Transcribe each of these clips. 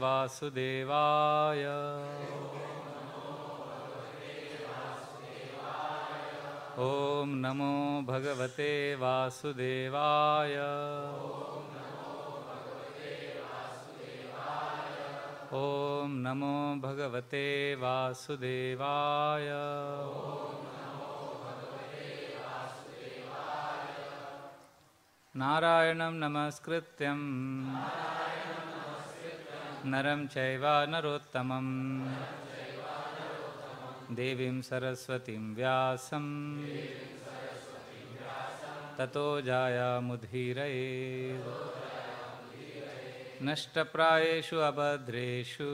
वासुदेवाय। ॐ नमो भगवते वासुदेवाय। ॐ नमो भगवते वासुदेवाय। नारायणं नमस्कृत्यं नरं चैव नरोत्तमं देवीं सरस्वतीं व्यासं ततो जायामुधीरये नष्टप्रायेषु अभद्रेषु।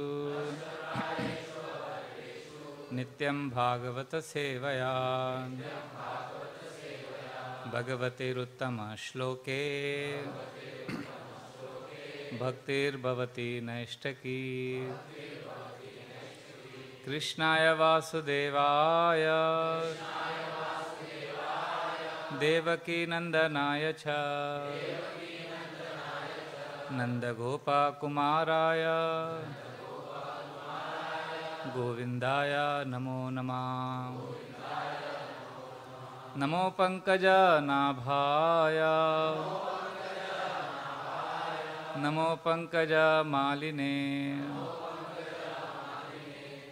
नित्यं भागवतसेवया भगवतिरुत्तमश्लोके। भक्तिर्भवति नैष्टकी कृष्णाय वासुदेवाय। देवकीनन्दनाय च। नन्दगोपाकुमाराय। गोविन्दाय नमो नमः। नमो पङ्कजनाभाय। नमो पंकज मालिने।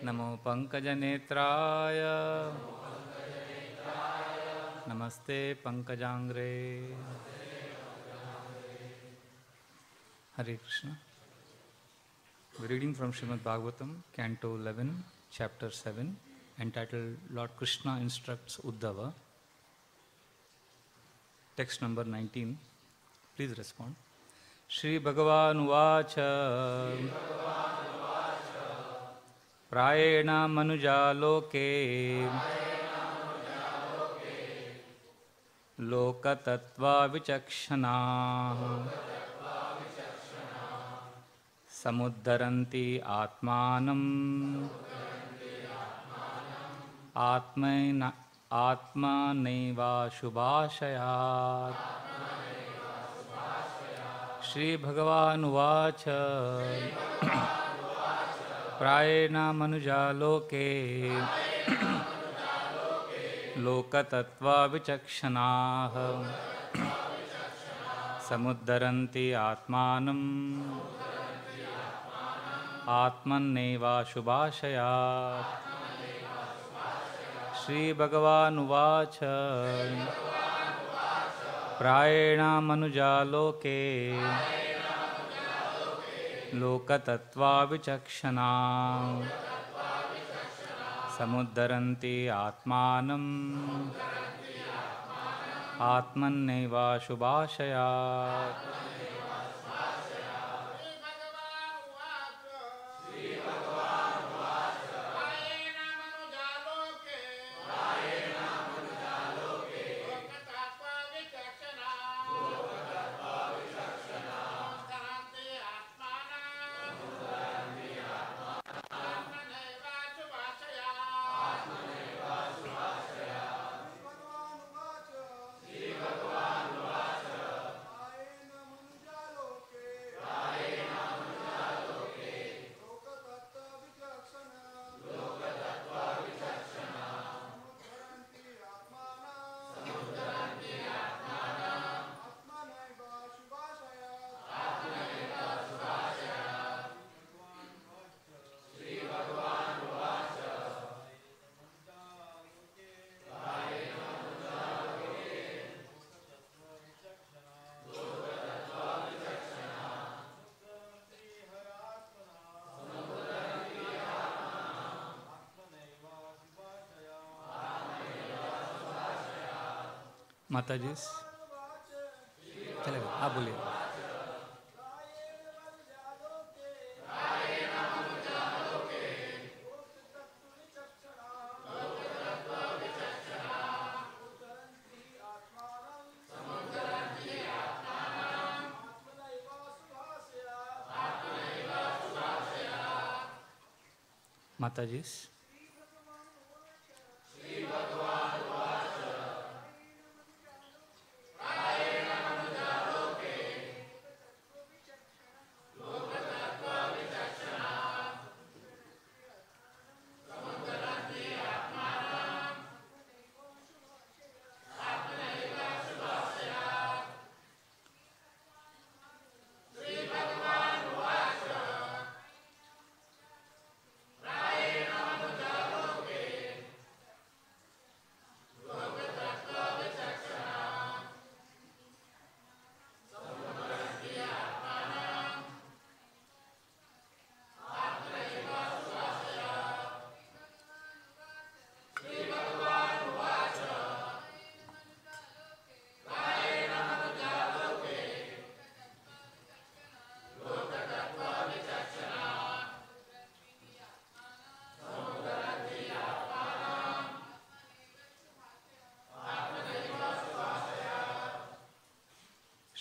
नमो पंकज नेत्राय। नमस्ते पंकजांग्रे। Hare Krishna. Reading from Shrimad Bhagavatam canto 11 chapter 7 entitled Lord Krishna instructs Uddhava text number 19 please respond उवाच प्राएण मनुजा लोके। लोकतत्त्वाविचक्षणाः। समुद्धरन्ति आत्मानम् आत्मैन शुभाशया श्रीभगवानुवाच। मनुजा लोके। लोकतत्त्वविचक्षणाः। समुद्धरन्ति आत्मानम् आत्मन्नेवाशुभाशयात्। श्रीभगवानुवाच। प्रायेणामनुजालोके। लोकतत्त्वाविचक्षणा समुद्धरन्ति आत्मानम्। आत्मन्नैवाशुभाशयात् माता जी चलेगा आप बोलिए। माता जी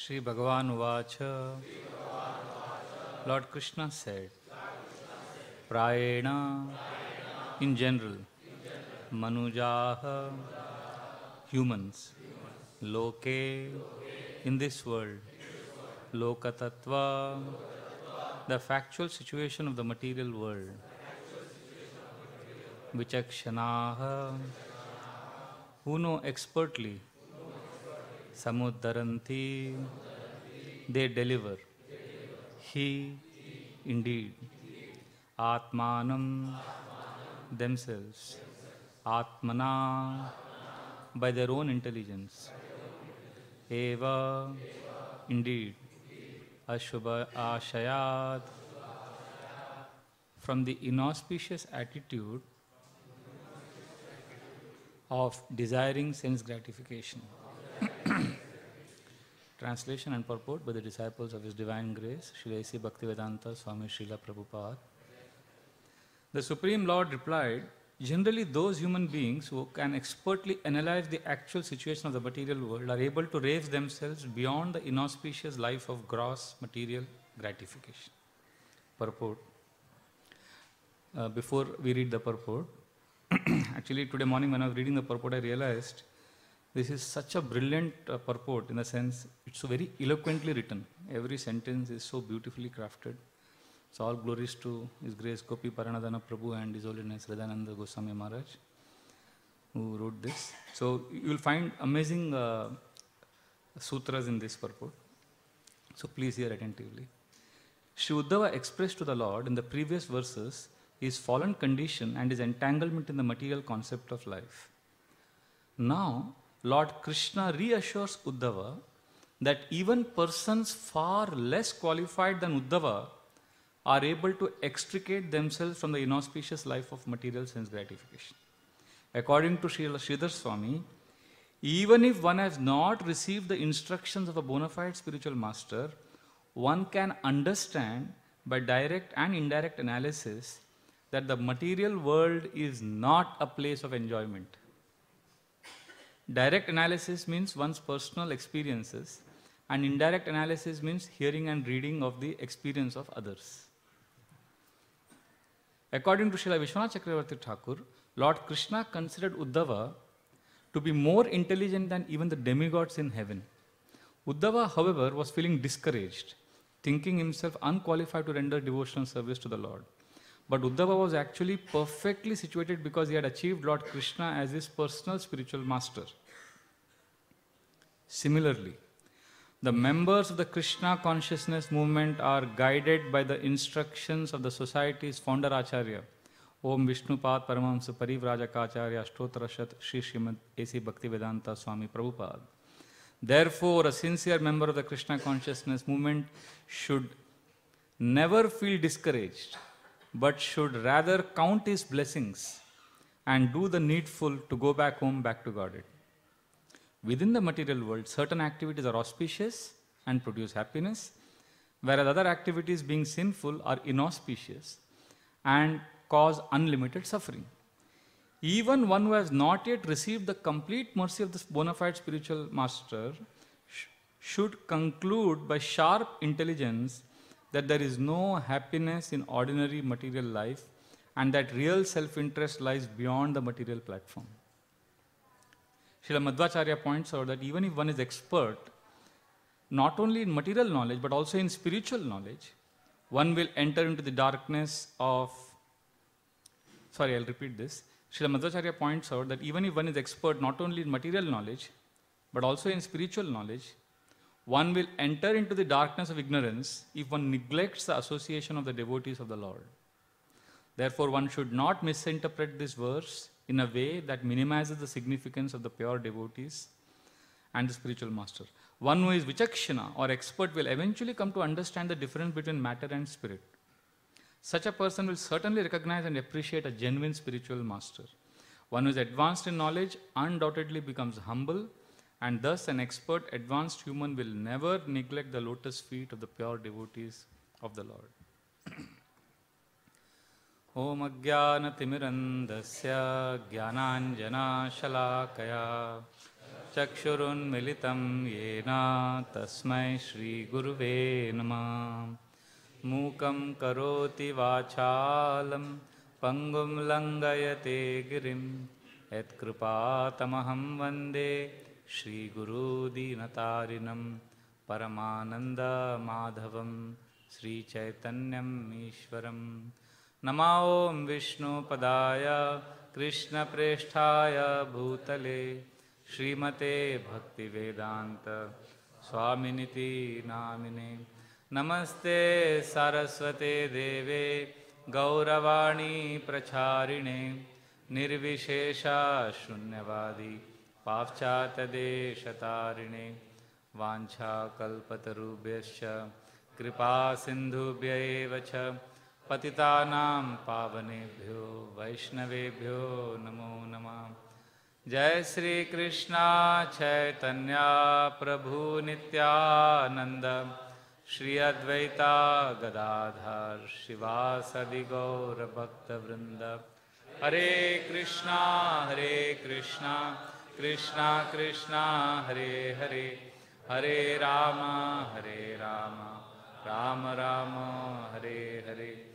श्री भगवान उवाच लॉर्ड कृष्णा सेड प्राएण इन जनरल मनुजा ह्यूमन्स लोके in this world लोकतत्व the factual situation of the material world विचक्षणा who know expertly Samuddaranti, they deliver. He, indeed, Atmanam, themselves, Atmana, by their own intelligence, Eva, indeed, Ashubha Ashayat, from the inauspicious attitude of desiring sense gratification. Translation and purport by the disciples of His Divine Grace, Srila A.C. Bhaktivedanta Swami Srila Prabhupada. The Supreme Lord replied, Generally, those human beings who can expertly analyze the actual situation of the material world are able to raise themselves beyond the inauspicious life of gross material gratification. Purport. Uh, before we read the purport, actually, today morning when I was reading the purport, I realized this is such a brilliant uh, purport in the sense it's so very eloquently written. Every sentence is so beautifully crafted. So all glories to His Grace Gopi Paranadhana Prabhu and His Holiness Radhananda Goswami Maharaj who wrote this. So you will find amazing uh, sutras in this purport. So please hear attentively. Sri Uddhava expressed to the Lord in the previous verses his fallen condition and his entanglement in the material concept of life. Now, Lord Krishna reassures Uddhava that even persons far less qualified than Uddhava are able to extricate themselves from the inauspicious life of material sense gratification. According to Srila Sridhar Swami, even if one has not received the instructions of a bona fide spiritual master, one can understand by direct and indirect analysis that the material world is not a place of enjoyment. Direct analysis means one's personal experiences, and indirect analysis means hearing and reading of the experience of others. According to Srila Vishwanath Chakravarti Thakur, Lord Krishna considered Uddhava to be more intelligent than even the demigods in heaven. Uddhava, however, was feeling discouraged, thinking himself unqualified to render devotional service to the Lord. But Uddhava was actually perfectly situated because he had achieved Lord Krishna as his personal spiritual master. Similarly, the members of the Krishna consciousness movement are guided by the instructions of the society's founder Acharya, Om Vishnupad Paramahamsa Parivrajaka Ashtotarashat Sri Srimad A.C. Bhaktivedanta Swami Prabhupada. Therefore, a sincere member of the Krishna consciousness movement should never feel discouraged, but should rather count his blessings and do the needful to go back home, back to Godhead. Within the material world, certain activities are auspicious and produce happiness, whereas other activities, being sinful, are inauspicious and cause unlimited suffering. Even one who has not yet received the complete mercy of this bona fide spiritual master sh- should conclude by sharp intelligence that there is no happiness in ordinary material life and that real self interest lies beyond the material platform. Srila Madhvacharya points out that even if one is expert, not only in material knowledge but also in spiritual knowledge, one will enter into the darkness of. Sorry, I'll repeat this. Srila Madhvacharya points out that even if one is expert not only in material knowledge but also in spiritual knowledge, one will enter into the darkness of ignorance if one neglects the association of the devotees of the Lord. Therefore, one should not misinterpret this verse in a way that minimizes the significance of the pure devotees and the spiritual master. One who is vichakshana or expert will eventually come to understand the difference between matter and spirit. Such a person will certainly recognize and appreciate a genuine spiritual master. One who is advanced in knowledge undoubtedly becomes humble, and thus an expert, advanced human will never neglect the lotus feet of the pure devotees of the Lord. ॐ अज्ञानतिमिरन्दस्य ज्ञानाञ्जनाशलाकया चक्षुरुन्मिलितं येन तस्मै श्रीगुरुवे नमः। मूकं करोति वाचालं पङ्गुं लङ्घयते गिरिं। यत्कृपातमहं वन्दे श्रीगुरुदीनतारिणं परमानन्दमाधवं श्रीचैतन्यम् ईश्वरं नमा ॐ विष्णुपदाय कृष्णप्रेष्ठाय भूतले। श्रीमते भक्तिवेदान्त स्वामिनिति नामिने नमस्ते सरस्वते देवे, गौरवाणी प्रचारिणे निर्विशेषा शून्यवादी पाश्चात्यदेशतारिणे। वाञ्छाकल्पतरुभ्यश्च कृपासिन्धुभ्य एव पतितानां पावनेभ्यो, वैष्णवेभ्यो नमो नमः। जय श्री कृष्णा चैतन्या प्रभु नित्यानंद श्री अद्वैता गदाधर शिवासदि वृंद हरे कृष्णा हरे कृष्णा कृष्णा कृष्णा, हरे हरे। हरे राम हरे Ram. Ram Ram, Hare Hare.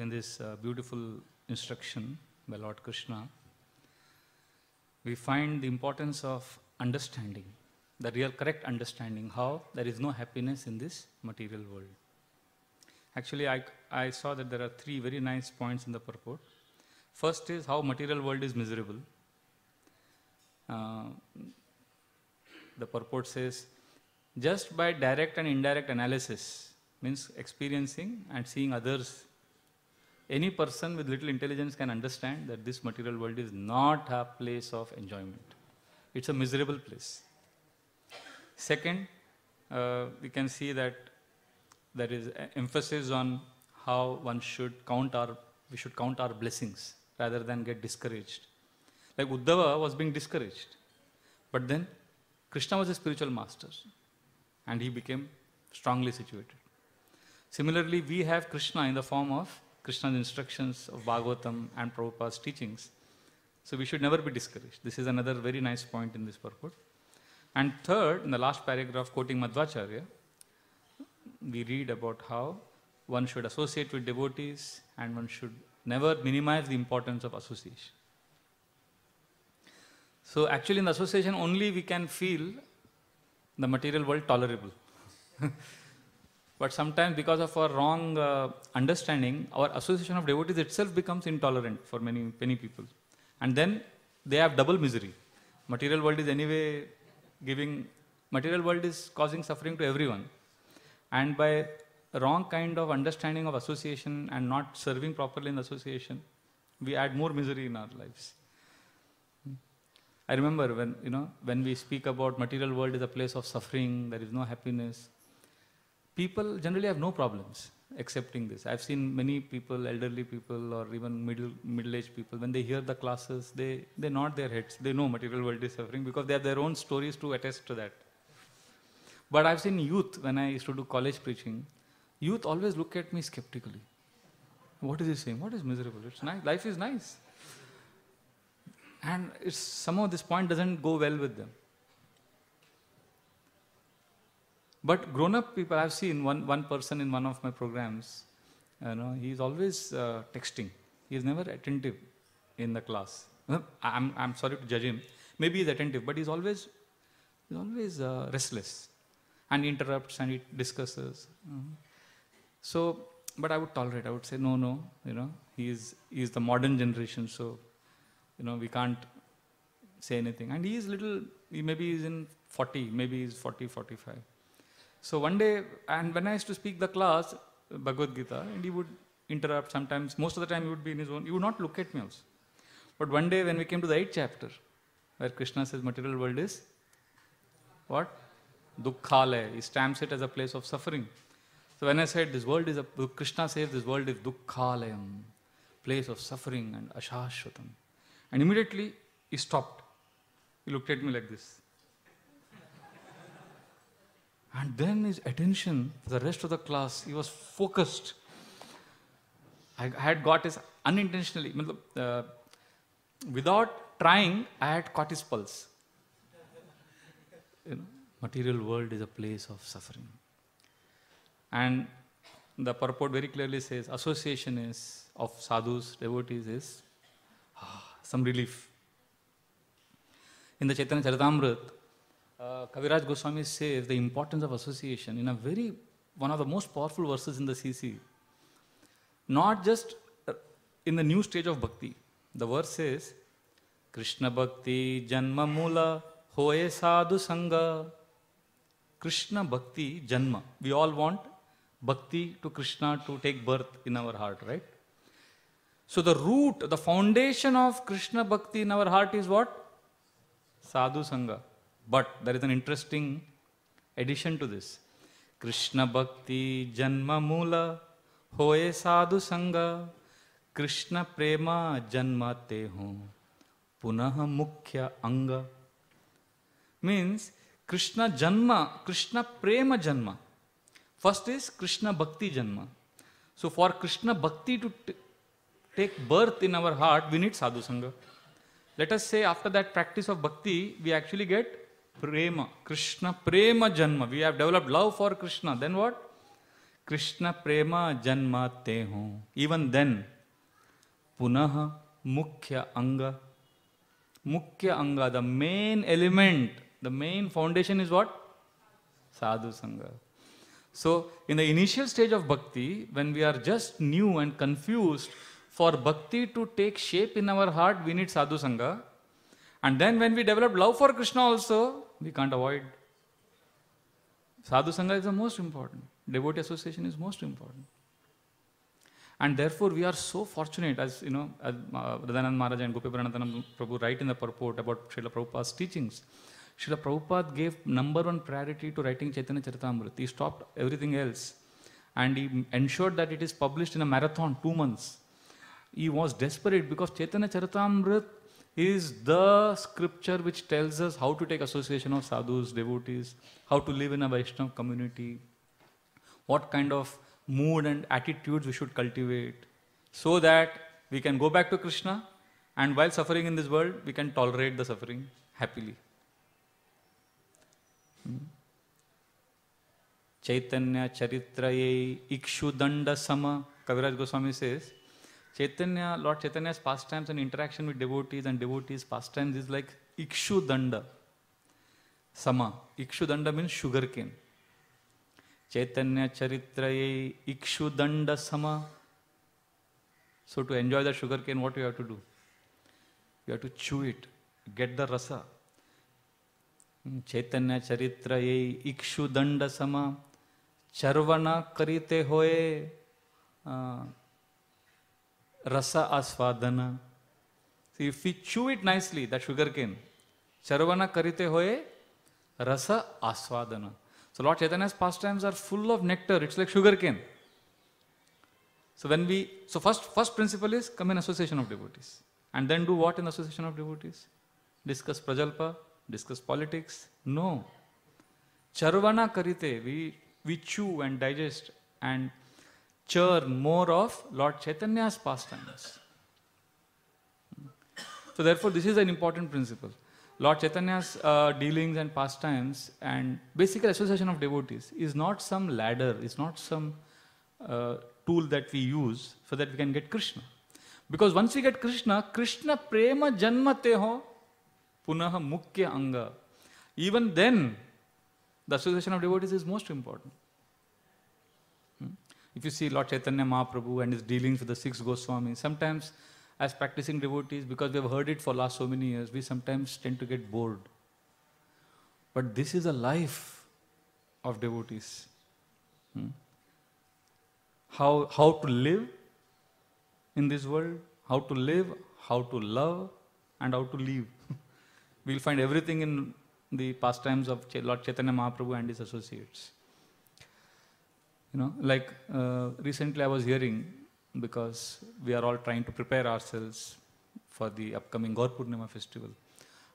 In this uh, beautiful instruction by Lord Krishna, we find the importance of understanding, the real correct understanding, how there is no happiness in this material world. Actually, I, I saw that there are three very nice points in the purport. First is how material world is miserable. Uh, the purport says, just by direct and indirect analysis, means experiencing and seeing others any person with little intelligence can understand that this material world is not a place of enjoyment. It's a miserable place. Second, uh, we can see that there is emphasis on how one should count our, we should count our blessings rather than get discouraged. Like Uddhava was being discouraged. But then Krishna was a spiritual master and he became strongly situated. Similarly, we have Krishna in the form of Krishna's instructions of Bhagavatam and Prabhupada's teachings. So we should never be discouraged. This is another very nice point in this purport. And third, in the last paragraph, quoting Madhvacharya, we read about how one should associate with devotees and one should never minimize the importance of association. So actually in the association only we can feel the material world tolerable. But sometimes, because of our wrong uh, understanding, our association of devotees itself becomes intolerant for many, many people. And then they have double misery. Material world is anyway giving, material world is causing suffering to everyone. And by wrong kind of understanding of association and not serving properly in association, we add more misery in our lives. I remember when, you know, when we speak about material world is a place of suffering, there is no happiness, people generally have no problems accepting this. I've seen many people, elderly people, or even middle middle-aged people, when they hear the classes, they, they nod their heads. They know material world is suffering because they have their own stories to attest to that. But I've seen youth when I used to do college preaching. Youth always look at me skeptically. What is he saying? What is miserable? It's nice. Life is nice. And it's somehow this point doesn't go well with them. But grown-up people, I've seen one, one person in one of my programs, you know, he's always uh, texting. He's never attentive in the class. I'm, I'm sorry to judge him. Maybe he's attentive, but he's always, he's always uh, restless and he interrupts and he discusses. Mm-hmm. So, but I would tolerate. I would say, no, no, you know, he is, he is the modern generation, so, you know, we can't say anything. And he is little, he maybe he's in 40, maybe he's 40, 45. So one day, and when I used to speak the class, Bhagavad Gita, and he would interrupt sometimes, most of the time he would be in his own, he would not look at me also. But one day when we came to the eighth chapter, where Krishna says material world is what? Dukkhalaya. He stamps it as a place of suffering. So when I said this world is a, Krishna says this world is Dukkhalayam, place of suffering and Ashashvatam. And immediately he stopped. He looked at me like this. And then his attention, the rest of the class, he was focused. I had got his unintentionally, uh, without trying, I had caught his pulse. You know, material world is a place of suffering. And the purport very clearly says association is of sadhus, devotees is ah, some relief. In the Chaitanya Charitamrita, uh, Kaviraj Goswami says the importance of association in a very one of the most powerful verses in the CC. Not just uh, in the new stage of bhakti. The verse says, Krishna Bhakti Janma Mula Hoye Sadhu Sangha. Krishna Bhakti Janma. We all want bhakti to Krishna to take birth in our heart, right? So the root, the foundation of Krishna Bhakti in our heart is what? Sadhu Sangha. But there is an interesting addition to this. Krishna Bhakti Janma Mula Hoye Sadhu Sangha Krishna Prema Janma Te Ho Punah Mukhya Anga means Krishna Janma, Krishna Prema Janma. First is Krishna Bhakti Janma. So for Krishna Bhakti to take birth in our heart, we need Sadhu Sangha. Let us say after that practice of bhakti, we actually get प्रेम कृष्ण प्रेम जन्म we have developed love for Krishna then what Krishna प्रेम जन्माते हूँ even then पुनः मुख्य अंग मुख्य अंग the main element the main foundation is what sadhu sanga so in the initial stage of bhakti when we are just new and confused for bhakti to take shape in our heart we need sadhu sangha And then when we develop love for Krishna also, we can't avoid. Sadhu Sangha is the most important. Devotee association is most important. And therefore, we are so fortunate, as you know, as uh, Radhanand Maharaj and Gopi Pranathanam Prabhu write in the purport about Srila Prabhupada's teachings. Srila Prabhupada gave number one priority to writing Chaitanya Charitamrita. He stopped everything else and he ensured that it is published in a marathon, two months. He was desperate because Chaitanya Charitamrita is the scripture which tells us how to take association of sadhus, devotees, how to live in a Vaishnava community, what kind of mood and attitudes we should cultivate, so that we can go back to Krishna and while suffering in this world, we can tolerate the suffering happily. Hmm. Chaitanya Charitraye Sama, Kaviraj Goswami says, Chaitanya, Lord Chaitanya's pastimes and interaction with devotees and devotees' pastimes is like Ikshu Danda. Sama. Ikshu Danda means sugar cane. Chaitanya Charitraye Ikshu Danda Sama. So to enjoy the sugar cane, what you have to do? You have to chew it, get the rasa. Chaitanya Charitraye Ikshu Danda Sama. Charvana Karite Hoye. Uh, rasa asvadana. See, if we chew it nicely, that sugar cane, charvana karite hoye rasa asvadana. So Lord Chaitanya's pastimes are full of nectar. It's like sugar cane. So when we, so first, first principle is come in association of devotees. And then do what in association of devotees? Discuss prajalpa, discuss politics? No. Charvana karite, we, we chew and digest and churn more of Lord Chaitanya's pastimes. So, therefore, this is an important principle. Lord Chaitanya's uh, dealings and pastimes and basic association of devotees is not some ladder, it's not some uh, tool that we use so that we can get Krishna. Because once we get Krishna, Krishna prema janmateho punaha mukhya anga. Even then, the association of devotees is most important. If you see Lord Chaitanya Mahaprabhu and his dealings with the six Goswamis, sometimes as practicing devotees, because we have heard it for last so many years, we sometimes tend to get bored. But this is a life of devotees. Hmm? How, how to live in this world, how to live, how to love, and how to live. We'll find everything in the pastimes of Lord Chaitanya Mahaprabhu and his associates. You know, like uh, recently I was hearing, because we are all trying to prepare ourselves for the upcoming Gaur Purnima festival.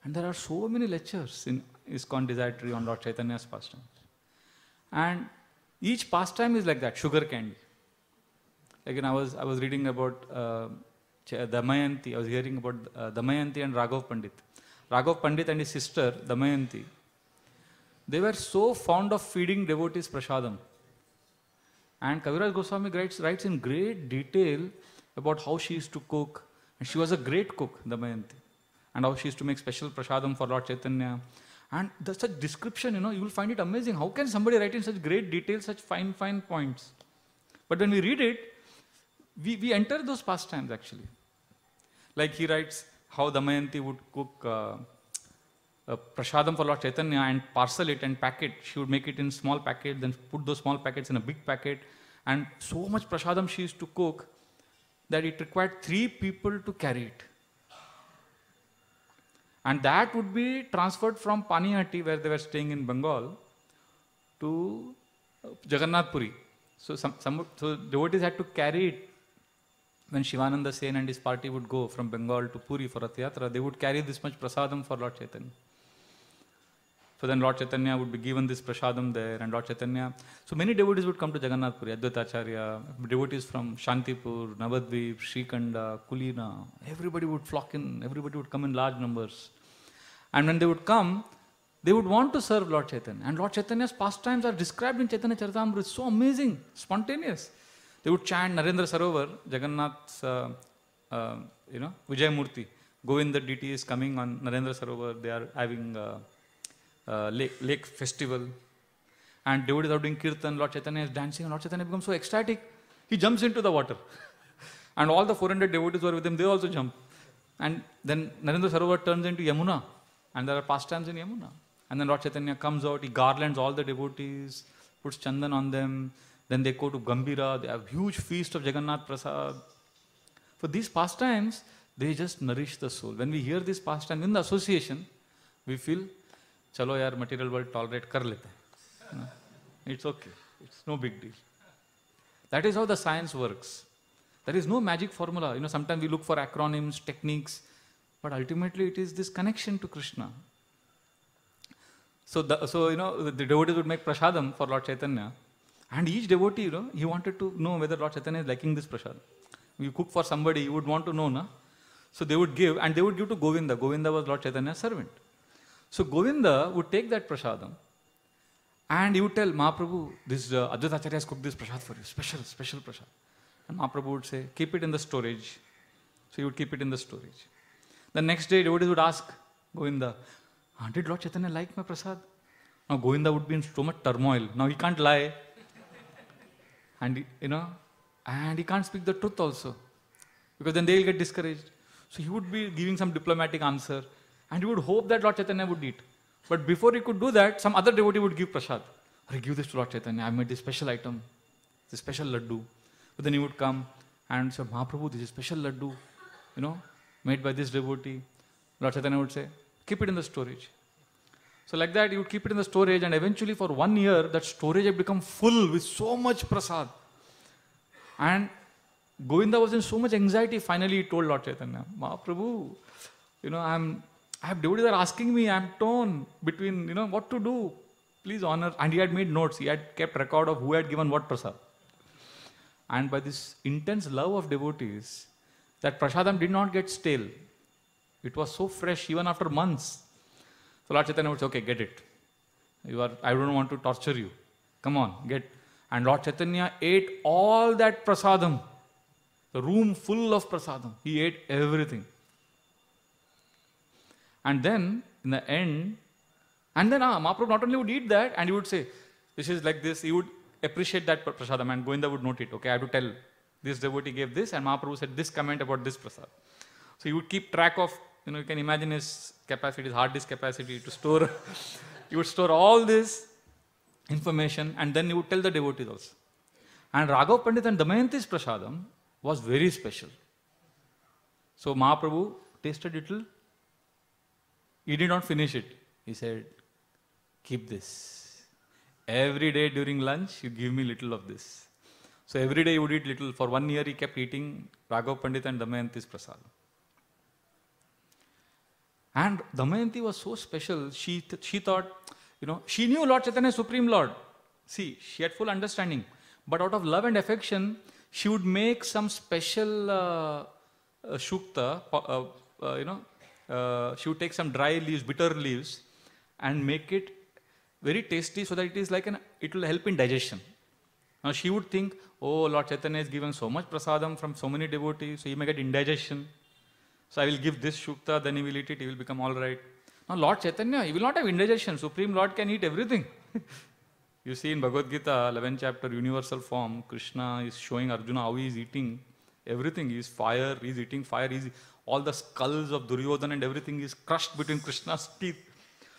And there are so many lectures in ISKCON Desire on Lord Chaitanya's pastimes. And each pastime is like that, sugar candy. When I was, I was reading about uh, Damayanti, I was hearing about uh, Damayanti and Raghav Pandit. Raghav Pandit and his sister, Damayanti, they were so fond of feeding devotees prasadam. And Kaviraj Goswami writes, writes in great detail about how she used to cook. And she was a great cook, Damayanti. And how she used to make special prasadam for Lord Chaitanya. And the such description, you know, you will find it amazing. How can somebody write in such great detail, such fine, fine points? But when we read it, we, we enter those pastimes actually. Like he writes how Damayanti would cook uh, a prasadam for Lord Chaitanya and parcel it and pack it. She would make it in small packet, then put those small packets in a big packet. And so much prasadam she used to cook that it required three people to carry it. And that would be transferred from Panihati, where they were staying in Bengal, to uh, Jagannath Puri. So, some, some, so devotees had to carry it when Shivananda Sen and his party would go from Bengal to Puri for Rath Yatra, they would carry this much prasadam for Lord Chaitanya. So then Lord Chaitanya would be given this prasadam there, and Lord Chaitanya. So many devotees would come to Jagannath Puri, Advaita Acharya, devotees from Shantipur, Navadvip, Srikhanda, Kulina. Everybody would flock in, everybody would come in large numbers. And when they would come, they would want to serve Lord Chaitanya. And Lord Chaitanya's pastimes are described in Chaitanya Charitamrita. It's so amazing, spontaneous. They would chant Narendra Sarovar, Jagannath's, uh, uh, you know, Vijay Murti. Govinda DT is coming on Narendra Sarovar. They are having uh, uh, lake, lake festival. And devotees are doing kirtan. Lord Chaitanya is dancing. And Lord Chaitanya becomes so ecstatic. He jumps into the water. and all the 400 devotees who are with him, they also jump. And then Narendra Sarovar turns into Yamuna. And there are pastimes in Yamuna. And then Lord Chaitanya comes out, he garlands all the devotees, puts chandan on them. Then they go to Gambhira, they have huge feast of Jagannath Prasad. For these pastimes, they just nourish the soul. When we hear these pastimes in the association, we feel, material world tolerate kar lete. hain." You know, It's okay. It's no big deal. That is how the science works. There is no magic formula. You know, sometimes we look for acronyms, techniques, but ultimately it is this connection to Krishna. So, the, so you know, the devotees would make prasadam for Lord Chaitanya, and each devotee, you know, he wanted to know whether Lord Chaitanya is liking this prasad. You cook for somebody, you would want to know, na? So they would give, and they would give to Govinda. Govinda was Lord Chaitanya's servant. So Govinda would take that prasadam, and he would tell Mahaprabhu, this uh, Advaita Acharya has cooked this prasad for you, special, special prasad. And Mahaprabhu would say, keep it in the storage. So he would keep it in the storage. The next day, devotees would ask Govinda, "Ah, did Lord Chaitanya like my prasad? Now Govinda would be in so much turmoil. Now he can't lie. And he- you know, and he can't speak the truth also. Because then they'll get discouraged. So he would be giving some diplomatic answer. And he would hope that Lord Chaitanya would eat. But before he could do that, some other devotee would give prasad. I give this to Lord Chaitanya. I made this special item, this special laddu. But then he would come and say, Mahaprabhu, this is special laddu, you know, made by this devotee. Lord Chaitanya would say, keep it in the storage. So like that, he would keep it in the storage, and eventually for one year, that storage had become full with so much prasad. And Govinda was in so much anxiety. Finally, he told Lord Chaitanya, Mahaprabhu, you know, I'm, I have devotees are asking me, I'm torn between, you know, what to do. Please honor. And he had made notes. He had kept record of who had given what prasad. And by this intense love of devotees, that prasadam did not get stale. It was so fresh even after months. So Lord Chaitanya would say, okay, get it. You are, I don't want to torture you. Come on, get. And Lord Chaitanya ate all that prasadam. The room full of prasadam. He ate everything. And then, in the end, and then ah, Mahaprabhu not only would eat that, and he would say, this is like this, he would appreciate that pra- prasadam, and Govinda would note it. Okay, I have to tell this devotee gave this, and Mahaprabhu said this comment about this prasad. So he would keep track of, you know, you can imagine his capacity, his hard disk capacity to store. he would store all this information, and then he would tell the devotees also. And Raghav Pandit and Damayanti's prasadam was very special. So Mahaprabhu tasted little He did not finish it. He said, Keep this. Every day during lunch, you give me little of this. So every day he would eat little. For one year, he kept eating Raghav Pandit and Damayanti's prasad. And Damayanti was so special, she, th- she thought, you know, she knew Lord Chaitanya Supreme Lord. See, she had full understanding. But out of love and affection, she would make some special uh, uh, shukta, uh, uh, you know, uh, she would take some dry leaves, bitter leaves, and make it very tasty so that it is like an, it will help in digestion. Now she would think, oh, Lord Chaitanya is given so much prasadam from so many devotees, so he may get indigestion. So I will give this shukta, then he will eat it, he will become all right. Now Lord Chaitanya, he will not have indigestion. Supreme Lord can eat everything. you see in Bhagavad Gita, 11th chapter, universal form, Krishna is showing Arjuna how he is eating everything. He is fire, he is eating fire, he is, all the skulls of Duryodhana and everything is crushed between Krishna's teeth.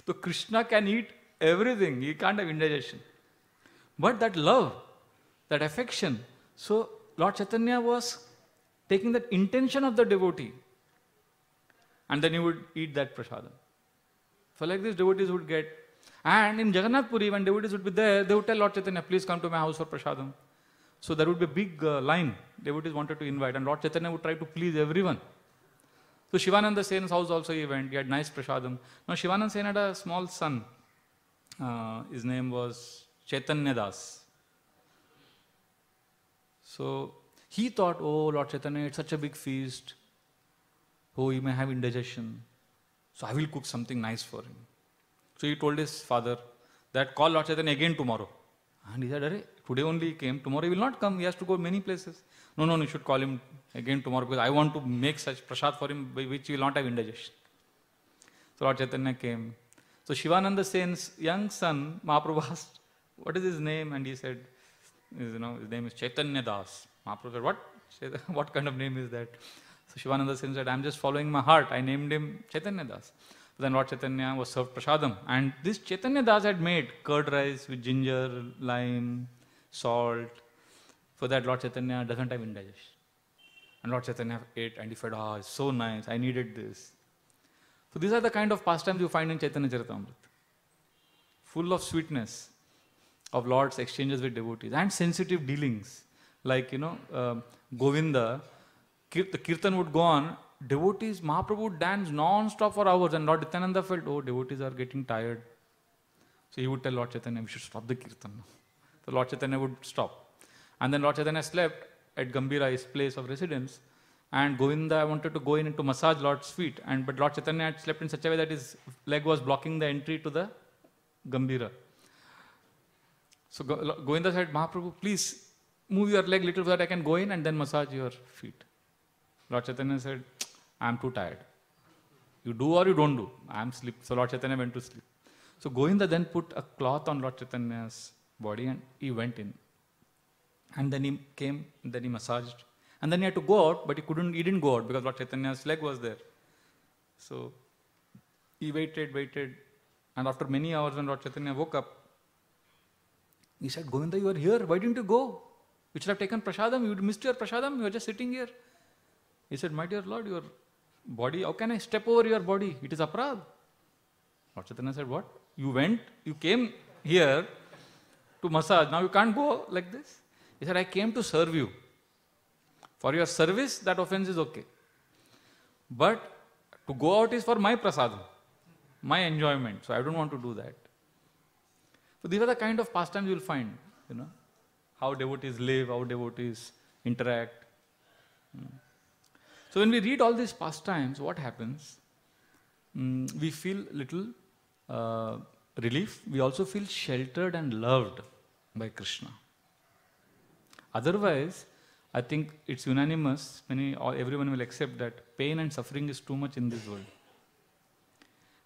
So Krishna can eat everything, he can't have indigestion. But that love, that affection, so Lord Chaitanya was taking that intention of the devotee and then he would eat that prasadam. So like this devotees would get. And in Jagannath Puri, when devotees would be there, they would tell Lord Chaitanya, please come to my house for prasadam. So there would be a big uh, line. Devotees wanted to invite, and Lord Chaitanya would try to please everyone. So Shivananda Sen's house also he went. He had nice prasadam. Now Shivananda Sen had a small son. Uh, his name was Chaitanya Das. So he thought, oh Lord Chaitanya, it's such a big feast. Oh, he may have indigestion. So I will cook something nice for him. So he told his father that call Lord Chaitanya again tomorrow. And he said, Arey, today only he came, tomorrow he will not come, he has to go many places. No, no, you should call him again tomorrow because I want to make such prasad for him by which he will not have indigestion. So Lord Chaitanya came. So Shivananda Sen's young son, Mahaprabhu asked, what is his name? And he said, you know, his name is Chaitanya Das. Mahaprabhu said, what? what kind of name is that? So Shivananda Sen said, I'm just following my heart. I named him Chaitanya Das. So Then Lord Chaitanya was served prasadam. And this Chaitanya Das had made curd rice with ginger, lime, salt. So that Lord Chaitanya doesn't have indigestion. And Lord Chaitanya ate and he said, ah, it's so nice. I needed this. So these are the kind of pastimes you find in Chaitanya Charitamrita. Full of sweetness of Lord's exchanges with devotees and sensitive dealings. Like, you know, uh, Govinda, the kirtan would go on, devotees, Mahaprabhu would dance non-stop for hours and Lord Nityananda felt, oh, devotees are getting tired. So he would tell Lord Chaitanya, we should stop the kirtan. So Lord Chaitanya would stop. And then Lord Chaitanya slept at Gambhira, his place of residence. And Govinda wanted to go in to massage Lord's feet. And but Lord Chaitanya had slept in such a way that his leg was blocking the entry to the Gambhira. So Govinda said, Mahaprabhu, please move your leg little so that I can go in and then massage your feet. Lord Chaitanya said, I am too tired. You do or you don't do. I am sleep. So Lord Chaitanya went to sleep. So Govinda then put a cloth on Lord Chaitanya's body and he went in. And then he came, then he massaged. And then he had to go out, but he couldn't, he didn't go out because Lord Chaitanya's leg was there. So he waited, waited. And after many hours when Lord Chaitanya woke up, he said, Govinda, you are here. Why didn't you go? You should have taken prasadam. You missed your prasadam. You are just sitting here. He said, My dear Lord, your body, how can I step over your body? It is aparad. Lord Chaitanya said, What? You went, you came here to massage. Now you can't go like this. He said, I came to serve you. For your service, that offense is okay. But to go out is for my prasadam, my enjoyment. So I don't want to do that. So these are the kind of pastimes you'll find, you know, how devotees live, how devotees interact. Hmm. So when we read all these pastimes, what happens? Mm, we feel little uh, relief. We also feel sheltered and loved by Krishna. Otherwise, I think it's unanimous. Many, everyone will accept that pain and suffering is too much in this world.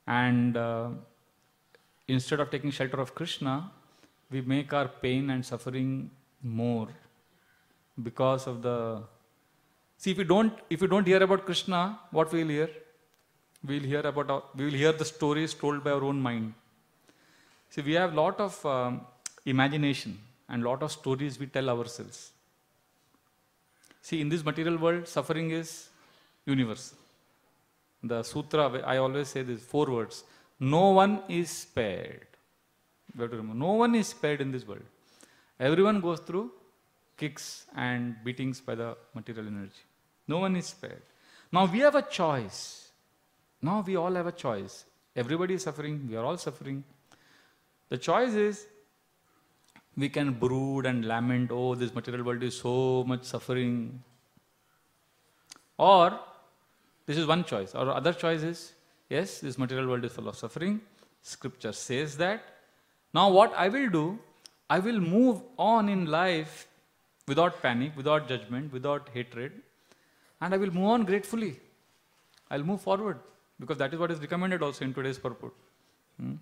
And uh, instead of taking shelter of Krishna, we make our pain and suffering more because of the See, if we don't, if we don't hear about Krishna, what we'll hear? We'll hear about, our, we will hear the stories told by our own mind. See, we have a lot of um, imagination and lot of stories we tell ourselves. See, in this material world, suffering is universal. The sutra, I always say this four words no one is spared. Have to remember, no one is spared in this world. Everyone goes through kicks and beatings by the material energy. No one is spared. Now we have a choice. Now we all have a choice. Everybody is suffering, we are all suffering. The choice is we can brood and lament, oh, this material world is so much suffering. Or this is one choice. Or other choice is, yes, this material world is full of suffering. Scripture says that. Now what I will do, I will move on in life without panic, without judgment, without hatred, and I will move on gratefully. I'll move forward because that is what is recommended also in today's purport. Hmm?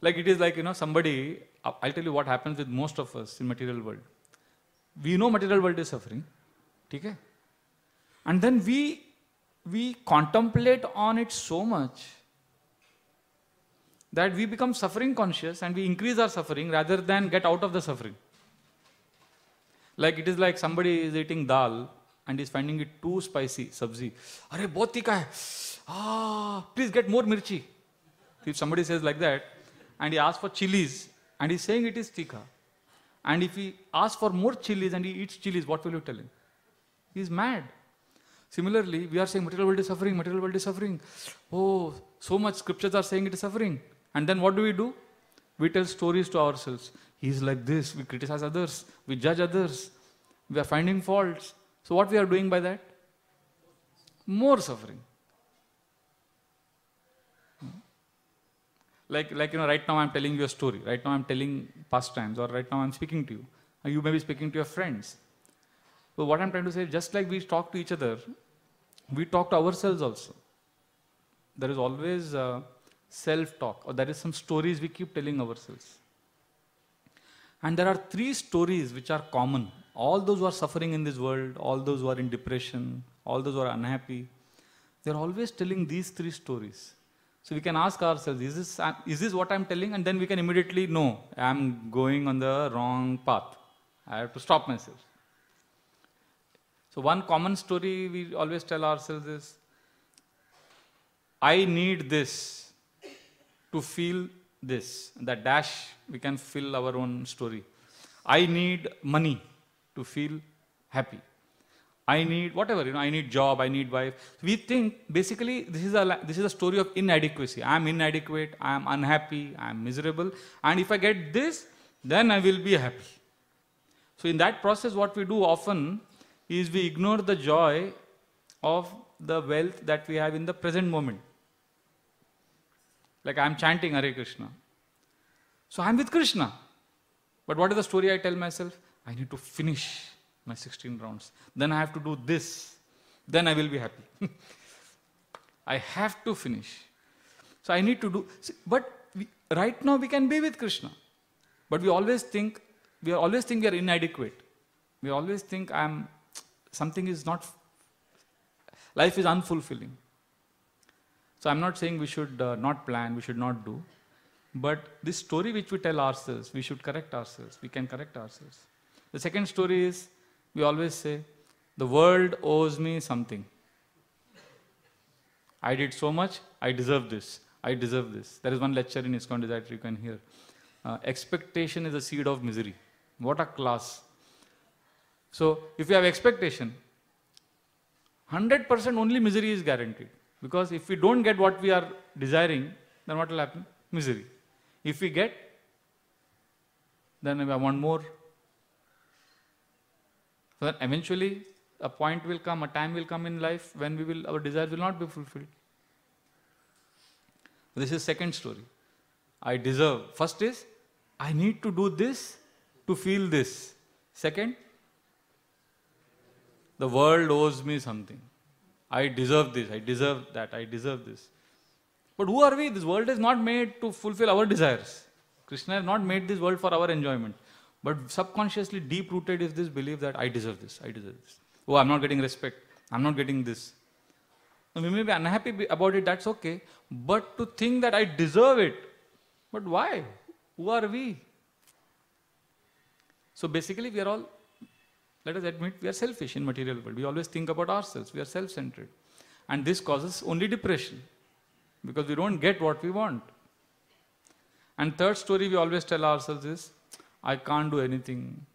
Like it is like, you know, somebody, I'll tell you what happens with most of us in material world. We know material world is suffering. Okay? And then we, we contemplate on it so much that we become suffering conscious and we increase our suffering rather than get out of the suffering. Like it is like somebody is eating dal and is finding it too spicy, sabzi. Are bahut hai. Ah, please get more mirchi. If somebody says like that, and he asks for chilies and he's saying it is tikha. And if he asks for more chilies and he eats chilies, what will you tell him? He's mad. Similarly, we are saying material world is suffering, material world is suffering. Oh, so much scriptures are saying it is suffering. And then what do we do? We tell stories to ourselves. He's like this, we criticize others, we judge others, we are finding faults. So what we are doing by that? More suffering. Like, like you know, right now I'm telling you a story. Right now I'm telling past times, or right now I'm speaking to you. You may be speaking to your friends. but what I'm trying to say, is just like we talk to each other, we talk to ourselves also. There is always uh, self-talk, or there is some stories we keep telling ourselves. And there are three stories which are common. All those who are suffering in this world, all those who are in depression, all those who are unhappy, they're always telling these three stories. So we can ask ourselves, is this, is this what I'm telling? And then we can immediately know, I'm going on the wrong path. I have to stop myself. So one common story we always tell ourselves is, I need this to feel this. That dash, we can fill our own story. I need money to feel happy. I need whatever, you know, I need job, I need wife. We think basically this is a this is a story of inadequacy. I am inadequate, I am unhappy, I am miserable, and if I get this, then I will be happy. So in that process, what we do often is we ignore the joy of the wealth that we have in the present moment. Like I am chanting Hare Krishna. So I am with Krishna. But what is the story I tell myself? I need to finish my 16 rounds. Then I have to do this. Then I will be happy. I have to finish. So I need to do. See, but we, right now we can be with Krishna. But we always think, we always think we are inadequate. We always think I'm, something is not, life is unfulfilling. So I'm not saying we should uh, not plan, we should not do. But this story which we tell ourselves, we should correct ourselves. We can correct ourselves. The second story is we always say, the world owes me something. I did so much, I deserve this. I deserve this. There is one lecture in ISKCON that you can hear. Uh, expectation is a seed of misery. What a class. So, if you have expectation, 100% only misery is guaranteed. Because if we don't get what we are desiring, then what will happen? Misery. If we get, then I want more, so eventually a point will come, a time will come in life when we will, our desires will not be fulfilled. This is second story. I deserve. First is, I need to do this to feel this. Second, the world owes me something. I deserve this, I deserve that, I deserve this. But who are we? This world is not made to fulfill our desires. Krishna has not made this world for our enjoyment. But subconsciously, deep rooted is this belief that I deserve this, I deserve this. Oh, I'm not getting respect, I'm not getting this. Now, we may be unhappy about it, that's okay. But to think that I deserve it, but why? Who are we? So basically, we are all, let us admit, we are selfish in material world. We always think about ourselves, we are self centered. And this causes only depression because we don't get what we want. And third story we always tell ourselves is, I can't do anything.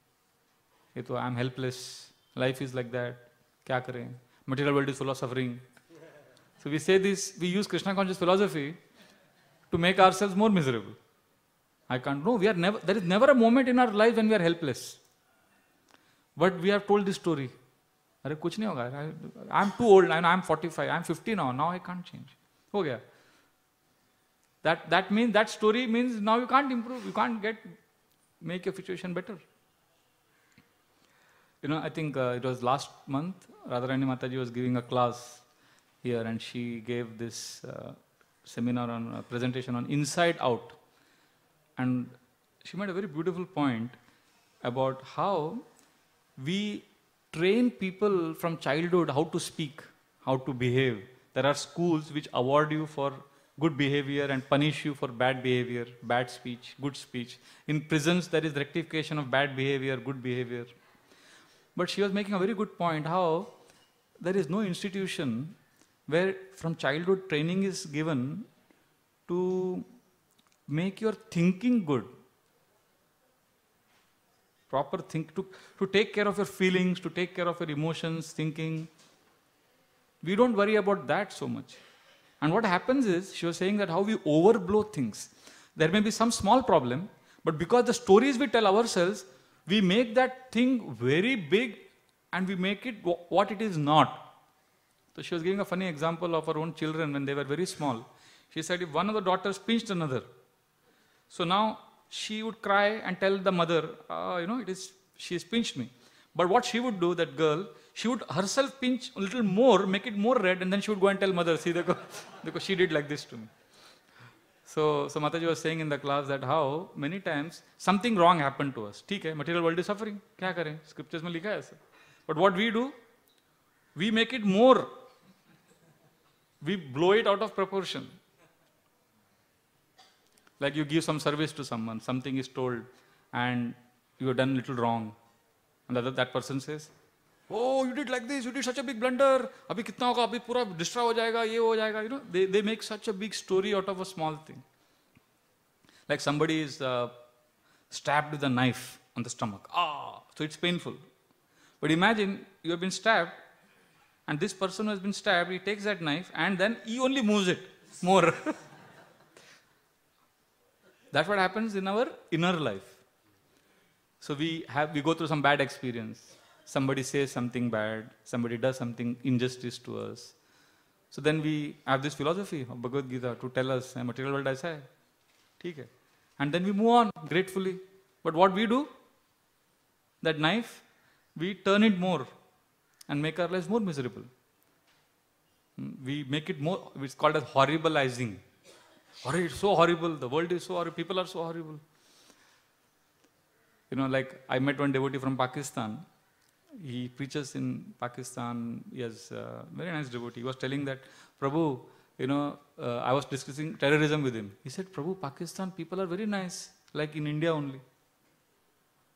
I'm helpless. Life is like that. Kya kare? Material world is full of suffering. So we say this, we use Krishna conscious philosophy to make ourselves more miserable. I can't. No, we are never. There is never a moment in our life when we are helpless. But we have told this story. अरे कुछ नहीं होगा I am to old I am forty five I am fifty now now I can't change हो गया that that means that story means now you can't improve you can't get make your situation better you know i think uh, it was last month radharani mataji was giving a class here and she gave this uh, seminar on a presentation on inside out and she made a very beautiful point about how we train people from childhood how to speak, how to behave. There are schools which award you for good behavior and punish you for bad behavior, bad speech, good speech. In prisons, there is rectification of bad behavior, good behavior. But she was making a very good point how there is no institution where from childhood training is given to make your thinking good. Proper think to, to take care of your feelings, to take care of your emotions, thinking. We don't worry about that so much. And what happens is, she was saying that how we overblow things. There may be some small problem, but because the stories we tell ourselves, we make that thing very big and we make it what it is not. So she was giving a funny example of her own children when they were very small. She said if one of the daughters pinched another, so now she would cry and tell the mother, uh, you know, it is she has pinched me. But what she would do, that girl, she would herself pinch a little more, make it more red, and then she would go and tell mother, see, because she did like this to me. So, so Mataji was saying in the class that how many times something wrong happened to us. Okay, material world is suffering. क्या करें? Scriptures में लिखा है ऐसा. But what we do, we make it more. We blow it out of proportion. Like you give some service to someone, something is told, and you have done a little wrong. And that, that person says, Oh, you did like this, you did such a big blunder. Abhi kitna hoga, abhi pura destroy ho jayega, ye ho jayega. You know, they, they make such a big story out of a small thing. Like somebody is uh, stabbed with a knife on the stomach. Ah, so it's painful. But imagine you have been stabbed, and this person who has been stabbed, he takes that knife and then he only moves it more. That's what happens in our inner life. So we have we go through some bad experience somebody says something bad, somebody does something injustice to us. So then we have this philosophy of Bhagavad Gita to tell us, material world is hai. Theek. And then we move on gratefully. But what we do? That knife, we turn it more and make our lives more miserable. Hmm, we make it more, it's called as horribleizing. Horrible, it's so horrible, the world is so horrible, people are so horrible. You know, like I met one devotee from Pakistan he preaches in Pakistan. He has a very nice devotee. He was telling that, Prabhu, you know, uh, I was discussing terrorism with him. He said, Prabhu, Pakistan people are very nice, like in India only.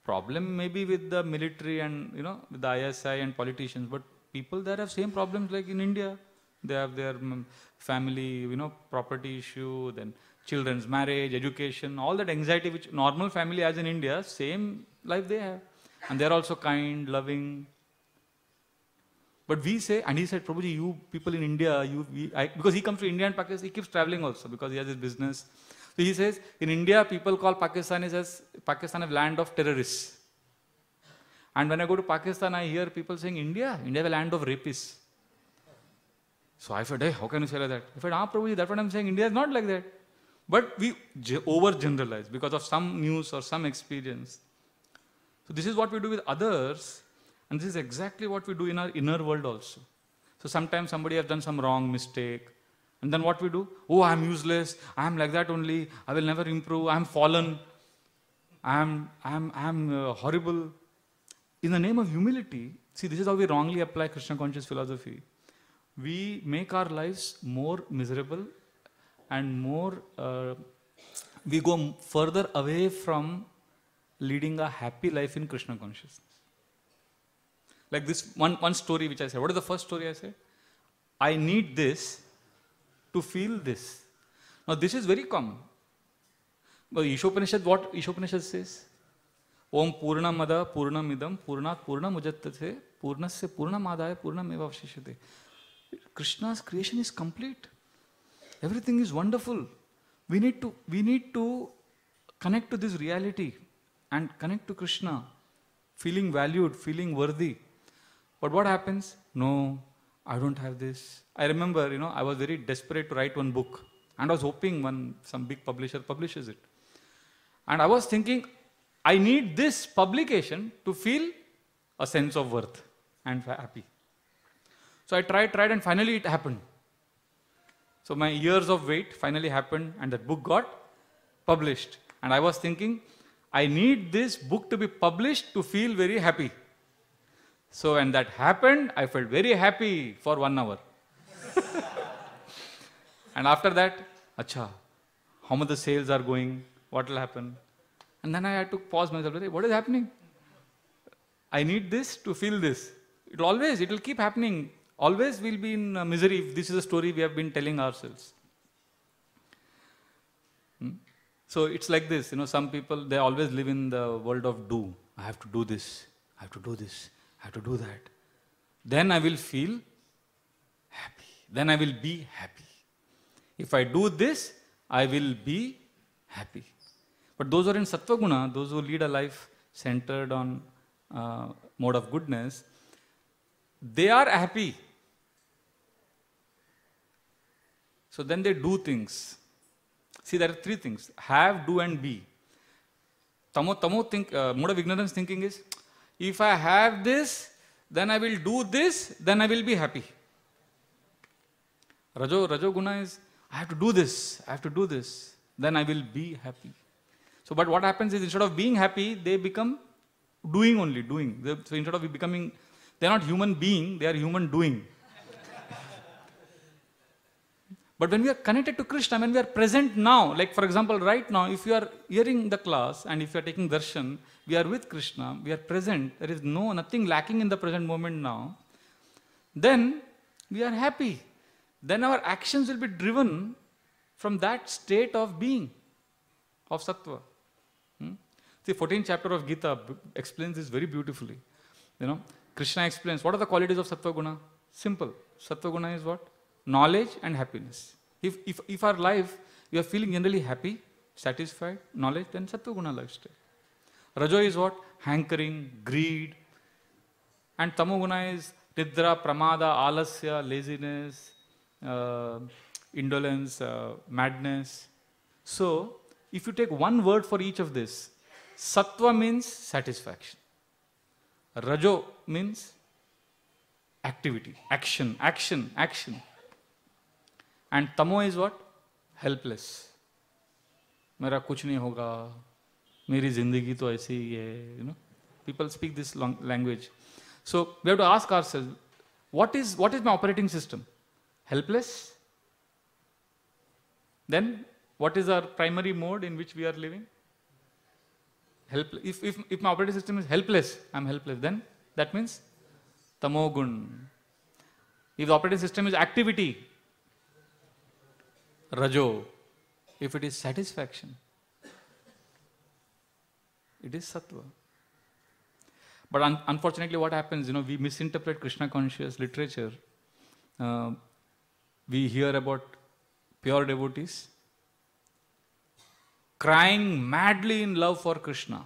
Problem maybe with the military and, you know, with the ISI and politicians, but people there have same problems like in India. They have their mm, family, you know, property issue, then children's marriage, education, all that anxiety which normal family has in India, same life they have. And they're also kind, loving. But we say, and he said, Prabhuji, you people in India, you, we, I, because he comes to India and Pakistan, he keeps traveling also because he has his business. So he says, in India, people call Pakistanis as Pakistan a land of terrorists. And when I go to Pakistan, I hear people saying, India, India is a land of rapists. So I said, hey, how can you say like that? I said, ah, Prabhuji, that's what I'm saying. India is not like that. But we overgeneralize because of some news or some experience. So this is what we do with others, and this is exactly what we do in our inner world also. So sometimes somebody has done some wrong mistake, and then what we do? Oh, I'm useless. I'm like that only. I will never improve. I'm fallen. I'm, I'm, I'm uh, horrible. In the name of humility, see, this is how we wrongly apply Krishna conscious philosophy we make our lives more miserable and more, uh, we go further away from leading a happy life in Krishna consciousness. Like this one, one story which I said. What is the first story I said? I need this to feel this. Now, this is very common. But Ishopanishad, what Ishopanishad says? ओम पूर्ण Om Purnamada Purnamidam Purnat Purnamujattate Purnasya Purnamadaya Purnamevavashishate. Krishna's creation is complete. Everything is wonderful. We need to, we need to connect to this reality and connect to Krishna, feeling valued, feeling worthy. But what happens? No, I don't have this. I remember, you know, I was very desperate to write one book, and I was hoping one some big publisher publishes it. And I was thinking, I need this publication to feel a sense of worth and happy. So I tried, tried, and finally it happened. So my years of wait finally happened, and that book got published. And I was thinking, I need this book to be published to feel very happy. So when that happened, I felt very happy for one hour. and after that, acha, how much the sales are going, what will happen? And then I had to pause myself. What is happening? I need this to feel this. It will always, it will keep happening. Always we'll be in uh, misery if this is a story we have been telling ourselves. Hmm? So it's like this, you know, some people, they always live in the world of do. I have to do this, I have to do this, I have to do that. Then I will feel happy. Then I will be happy. If I do this, I will be happy. But those who are in Sattva Guna, those who lead a life centered on uh, mode of goodness, they are happy. So then they do things. See, there are three things have, do, and be. Tamo, tamo think, uh, mode of ignorance thinking is if I have this, then I will do this, then I will be happy. Rajo, Rajo Guna is I have to do this, I have to do this, then I will be happy. So, but what happens is instead of being happy, they become doing only, doing. So instead of becoming, they're not human being, they are human doing. But when we are connected to Krishna, when we are present now, like for example, right now, if you are hearing the class and if you are taking darshan, we are with Krishna, we are present, there is no nothing lacking in the present moment now, then we are happy. Then our actions will be driven from that state of being, of sattva. Hmm? The 14th chapter of Gita explains this very beautifully. You know, Krishna explains what are the qualities of Sattva Guna? Simple. Sattva Guna is what? Knowledge and happiness. If, if, if our life, we are feeling generally happy, satisfied, knowledge, then Sattva Guna lifestyle. Rajo is what? Hankering, greed. And Tamoguna is Nidra, Pramada, Alasya, laziness, uh, indolence, uh, madness. So, if you take one word for each of this, Sattva means satisfaction. Rajo means activity, action, action, action. And Tamo is what? Helpless. मेरा कुछ नहीं होगा मेरी जिंदगी तो ऐसे ही है you know people speak this language so we have to ask ourselves what is what is my operating system helpless then what is our primary mode in which we are living help, if, if, if my operating system is helpless, I'm helpless, then that means tamogun. If the operating system is activity, rajo. If it is satisfaction, it is sattva. But un unfortunately, what happens, you know, we misinterpret Krishna conscious literature. Uh, we hear about pure devotees crying madly in love for Krishna.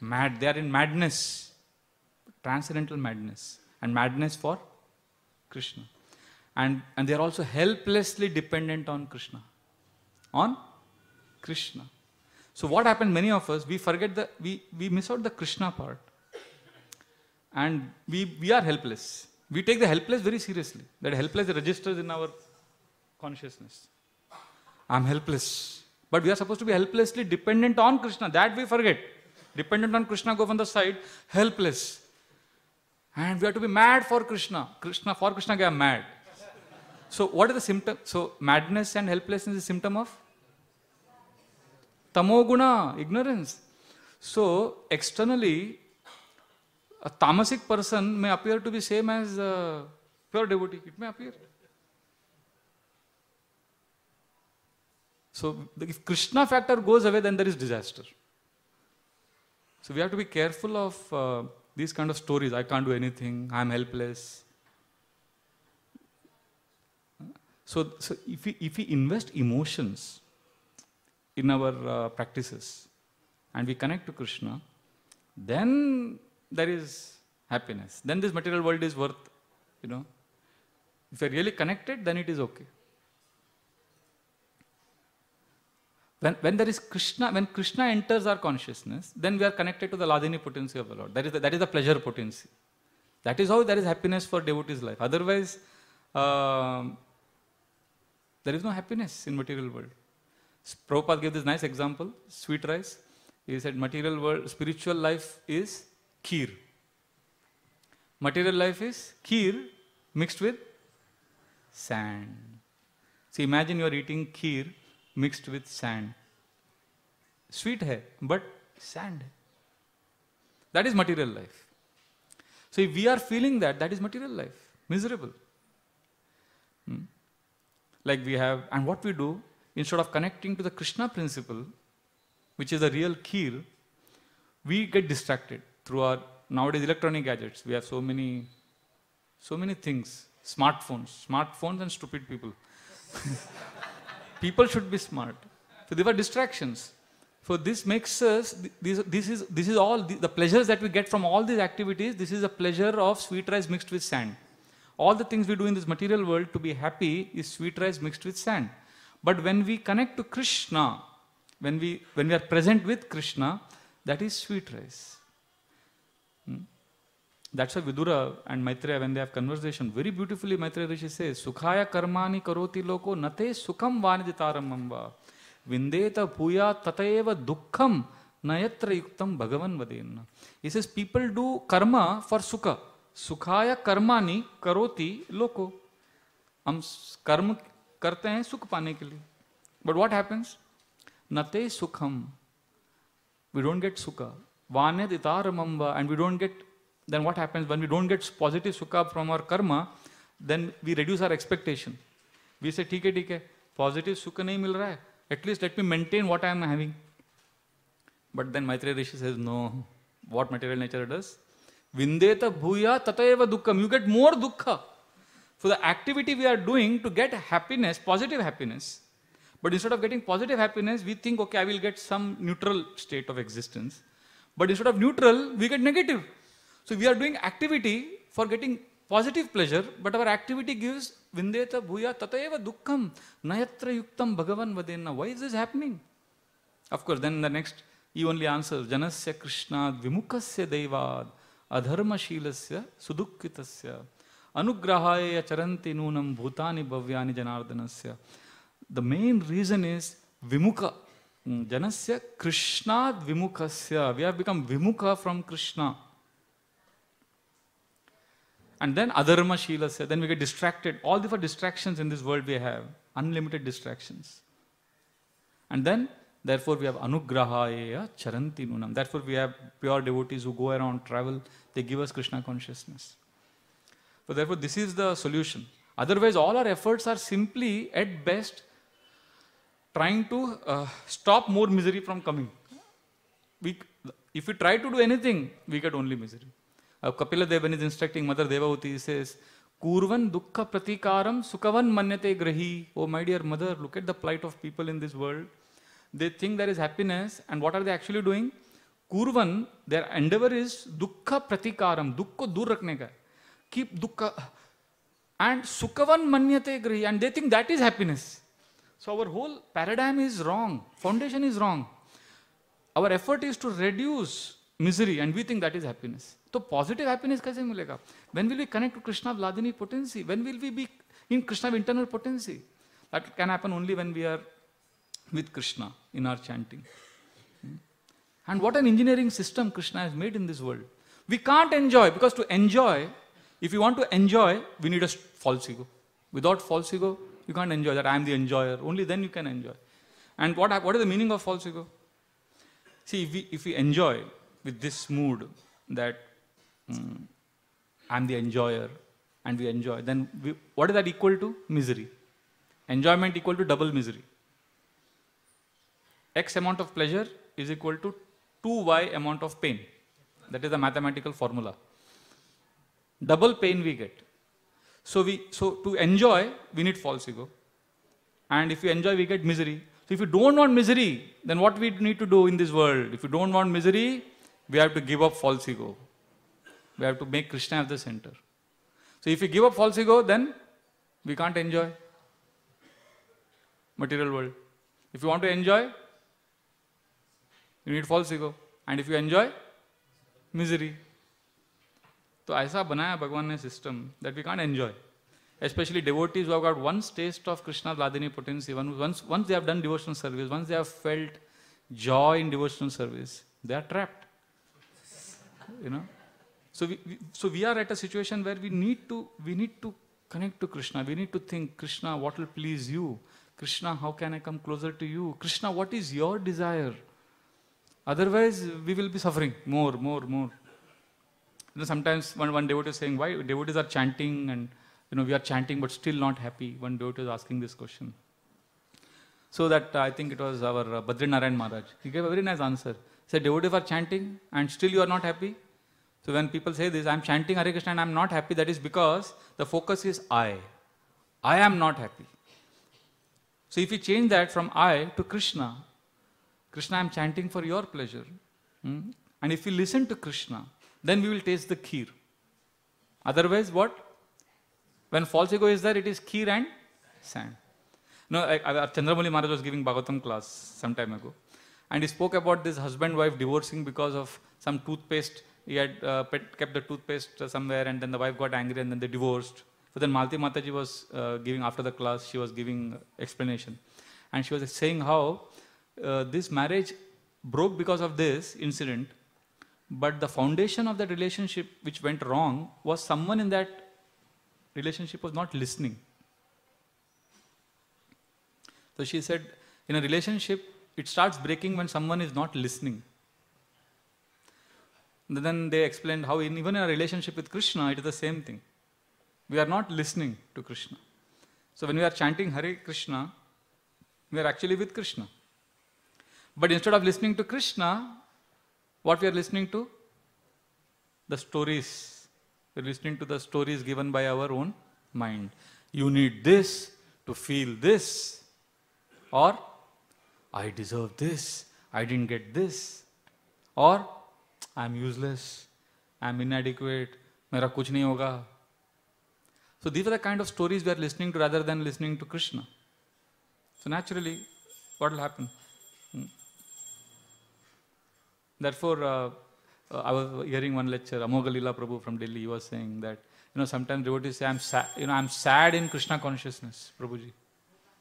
Mad, they are in madness, transcendental madness, and madness for Krishna. And, and they are also helplessly dependent on Krishna. On Krishna. So what happened, many of us, we forget the, we, we miss out the Krishna part. And we, we are helpless. We take the helpless very seriously. That helpless registers in our consciousness. I'm helpless. But we are supposed to be helplessly dependent on Krishna. That we forget. Dependent on Krishna, go from the side, helpless. And we have to be mad for Krishna. Krishna, for Krishna, we are mad. So what are the symptoms? So madness and helplessness is a symptom of tamoguna, ignorance. So externally, a tamasic person may appear to be same as a pure devotee. It may appear. So if Krishna factor goes away, then there is disaster. So we have to be careful of uh, these kind of stories. I can't do anything. I'm helpless. So, so if we if we invest emotions in our uh, practices and we connect to Krishna, then there is happiness. Then this material world is worth, you know. If you're really connected, then it is okay. When, when there is Krishna, when Krishna enters our consciousness, then we are connected to the Hladini potency of the Lord. That is the, that is the pleasure potency. That is how there is happiness for devotee's life. Otherwise, uh, there is no happiness in material world. Prabhupada gave this nice example, sweet rice. He said material world, spiritual life is kheer. Material life is kheer mixed with sand. So imagine you are eating kheer mixed with sand. Sweet hai, but sand. That is material life. So if we are feeling that, that is material life. Miserable. Hmm? Like we have, and what we do, instead of connecting to the Krishna principle, which is the real key, we get distracted through our nowadays electronic gadgets. We have so many, so many things. Smartphones, smartphones and stupid people. people should be smart. So there are distractions. So this makes us, this, this is, this is all, the, the pleasures that we get from all these activities, this is a pleasure of sweet rice mixed with sand. All the things we do in this material world to be happy is sweet rice mixed with sand. But when we connect to Krishna, when we, when we are present with Krishna, that is sweet rice. Hmm? That's why Vidura and Maitreya, when they have conversation, very beautifully Maitreya Rishi says, Sukhaya karmani karoti loko nate sukham vaniditaram amba. Vindeta puya tatayeva dukkham nayatra yuktam bhagavan vadena. He says, people do karma for sukha. सुखाया कर्मानि करोति लोको। हम कर्म करते हैं सुख पाने के लिए। बट वॉट हैपन्स नते सुखम। वी डोंट गेट सुख। वाने दितारम व। And we don't get then what happens when we don't get positive sukh from our karma then we reduce our expectation we say ठीक है ठीक है। पॉजिटिव सुख नहीं मिल रहा है। At least let me maintain what I am having but then Maitreya Rishi is know what material nature does Vindeta bhuya tatayeva dukkham. You get more dukkha. For the activity we are doing to get happiness, positive happiness. But instead of getting positive happiness, we think, okay, I will get some neutral state of existence. But instead of neutral, we get negative. So we are doing activity for getting positive pleasure, but our activity gives vindeta bhuya tatayeva dukkham nayatra yuktam bhagavan vadena. Why is this happening? Of course, then the next he only answers janasya krishna vimukasya devad adharma shilasya sudukkitasya anugrahaya charanti nunam bhutani bhavyani janardanasya. The main reason is vimukha. Janasya krishna vimukasya. We have become vimukha from Krishna. And then adharma shilasya, then we get distracted. All the distractions in this world we have, unlimited distractions. And then, therefore, we have anugrahaya charanti nunam. Therefore, we have pure devotees who go around, travel, they give us Krishna consciousness. So, therefore, this is the solution. Otherwise, all our efforts are simply, at best, trying to uh, stop more misery from coming. We, if we try to do anything, we get only misery. Uh, Kapila Devan is instructing Mother Devahuti, says, Kurvan dukkha pratikaram sukavan manyate grahi. Oh my dear mother, look at the plight of people in this world. They think there is happiness and what are they actually doing? Kurvan, their endeavor is dukkha pratikaram, dukkha dur rakne ka. Keep dukkha. And sukavan manyate grahi. And they think that is happiness. So our whole paradigm is wrong. Foundation is wrong. Our effort is to reduce misery and we think that is happiness. तो positive happiness कैसे मिलेगा when will we connect to Krishna hladini potency when will we be in Krishna internal potency that can happen only when we are with Krishna in our chanting. And what an engineering system Krishna has made in this world. We can't enjoy because to enjoy, if you want to enjoy, we need a false ego. Without false ego, you can't enjoy that I am the enjoyer. Only then you can enjoy. And what, what is the meaning of false ego? See, if we, if we enjoy with this mood that mm, I'm the enjoyer, and we enjoy, then we, what is that equal to? Misery. Enjoyment equal to double misery. X amount of pleasure is equal to 2y amount of pain. That is the mathematical formula. Double pain we get. So, we, so to enjoy, we need false ego. And if you enjoy, we get misery. So if you don't want misery, then what we need to do in this world? If you don't want misery, we have to give up false ego. We have to make Krishna at the center. So if you give up false ego, then we can't enjoy material world. If you want to enjoy, you need false ego and if you enjoy misery so ऐसा बनाया भगवान ने that we can't enjoy, especially devotees who have got once taste of Krishna's Hladini potency, once, once they have done devotional service, once they have felt joy in devotional service, they are trapped. you know? So we, we, so we are at a situation where we need to we need to connect to Krishna. We need to think, Krishna, what will please you? Krishna, how can I come closer to you? Krishna, what is your desire? Otherwise, we will be suffering more, more, more. You know, sometimes one, one devotee is saying, why devotees are chanting and you know, we are chanting but still not happy. One devotee is asking this question. So that uh, I think it was our uh, Badrinarayan Maharaj. He gave a very nice answer. He said, devotees are chanting and still you are not happy. So when people say this, I am chanting Hare Krishna and I am not happy, that is because the focus is I. I am not happy. So if you change that from I to Krishna, Krishna, I am chanting for your pleasure. Hmm? And if you listen to Krishna, then we will taste the kheer. Otherwise, what? When false ego is there, it is kheer and sand. No, I, I, Chandramouli Maharaj was giving Bhagavatam class some time ago. And he spoke about this husband-wife divorcing because of some toothpaste he had uh, pet, kept the toothpaste somewhere and then the wife got angry and then they divorced. So then Malti Mataji was uh, giving, after the class, she was giving explanation. And she was saying how uh, this marriage broke because of this incident, but the foundation of that relationship which went wrong was someone in that relationship was not listening. So she said, in a relationship, it starts breaking when someone is not listening. Then they explained how in, even in a relationship with Krishna, it is the same thing. We are not listening to Krishna. So when we are chanting Hare Krishna, we are actually with Krishna. But instead of listening to Krishna, what we are listening to? The stories. We are listening to the stories given by our own mind. You need this to feel this. Or, I deserve this. I didn't get this. Or, I'm useless. I'm inadequate. Mera kuch nahi hoga. So these are the kind of stories we are listening to rather than listening to Krishna. So naturally, what will happen? Therefore, uh, uh, I was hearing one lecture, Amogh Lila Prabhu from Delhi, he was saying that, you know, sometimes devotees say, I'm sad, you know, I'm sad in Krishna consciousness, Prabhuji.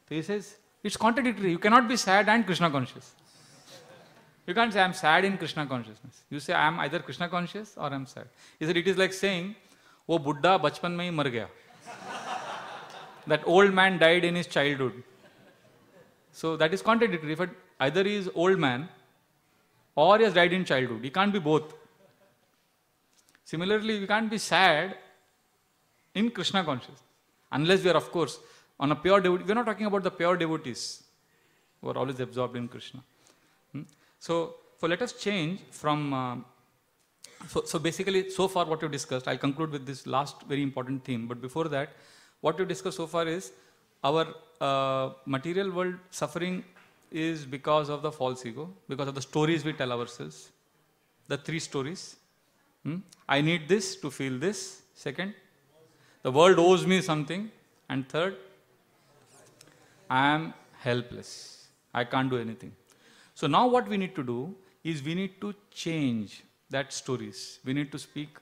So he says, it's contradictory. You cannot be sad and Krishna conscious. You can't say, I'm sad in Krishna consciousness. You say, I'm either Krishna conscious or I'm sad. He said, it is like saying, "Oh, Buddha, बचपन में that old man died in his childhood. So that is contradictory. Either he is old man or he has died in childhood, he can't be both. Similarly, we can't be sad in Krishna consciousness. Unless we are, of course, on a pure devotee. We're not talking about the pure devotees who are always absorbed in Krishna. Hmm? So, so let us change from, uh, so, so basically so far what we discussed, I'll conclude with this last very important theme, but before that, what we discussed so far is our uh, material world suffering is because of the false ego, because of the stories we tell ourselves. The three stories. Hmm? I need this to feel this. Second, the world owes me something. And third, I am helpless. I can't do anything. So now what we need to do is we need to change that stories. We need to speak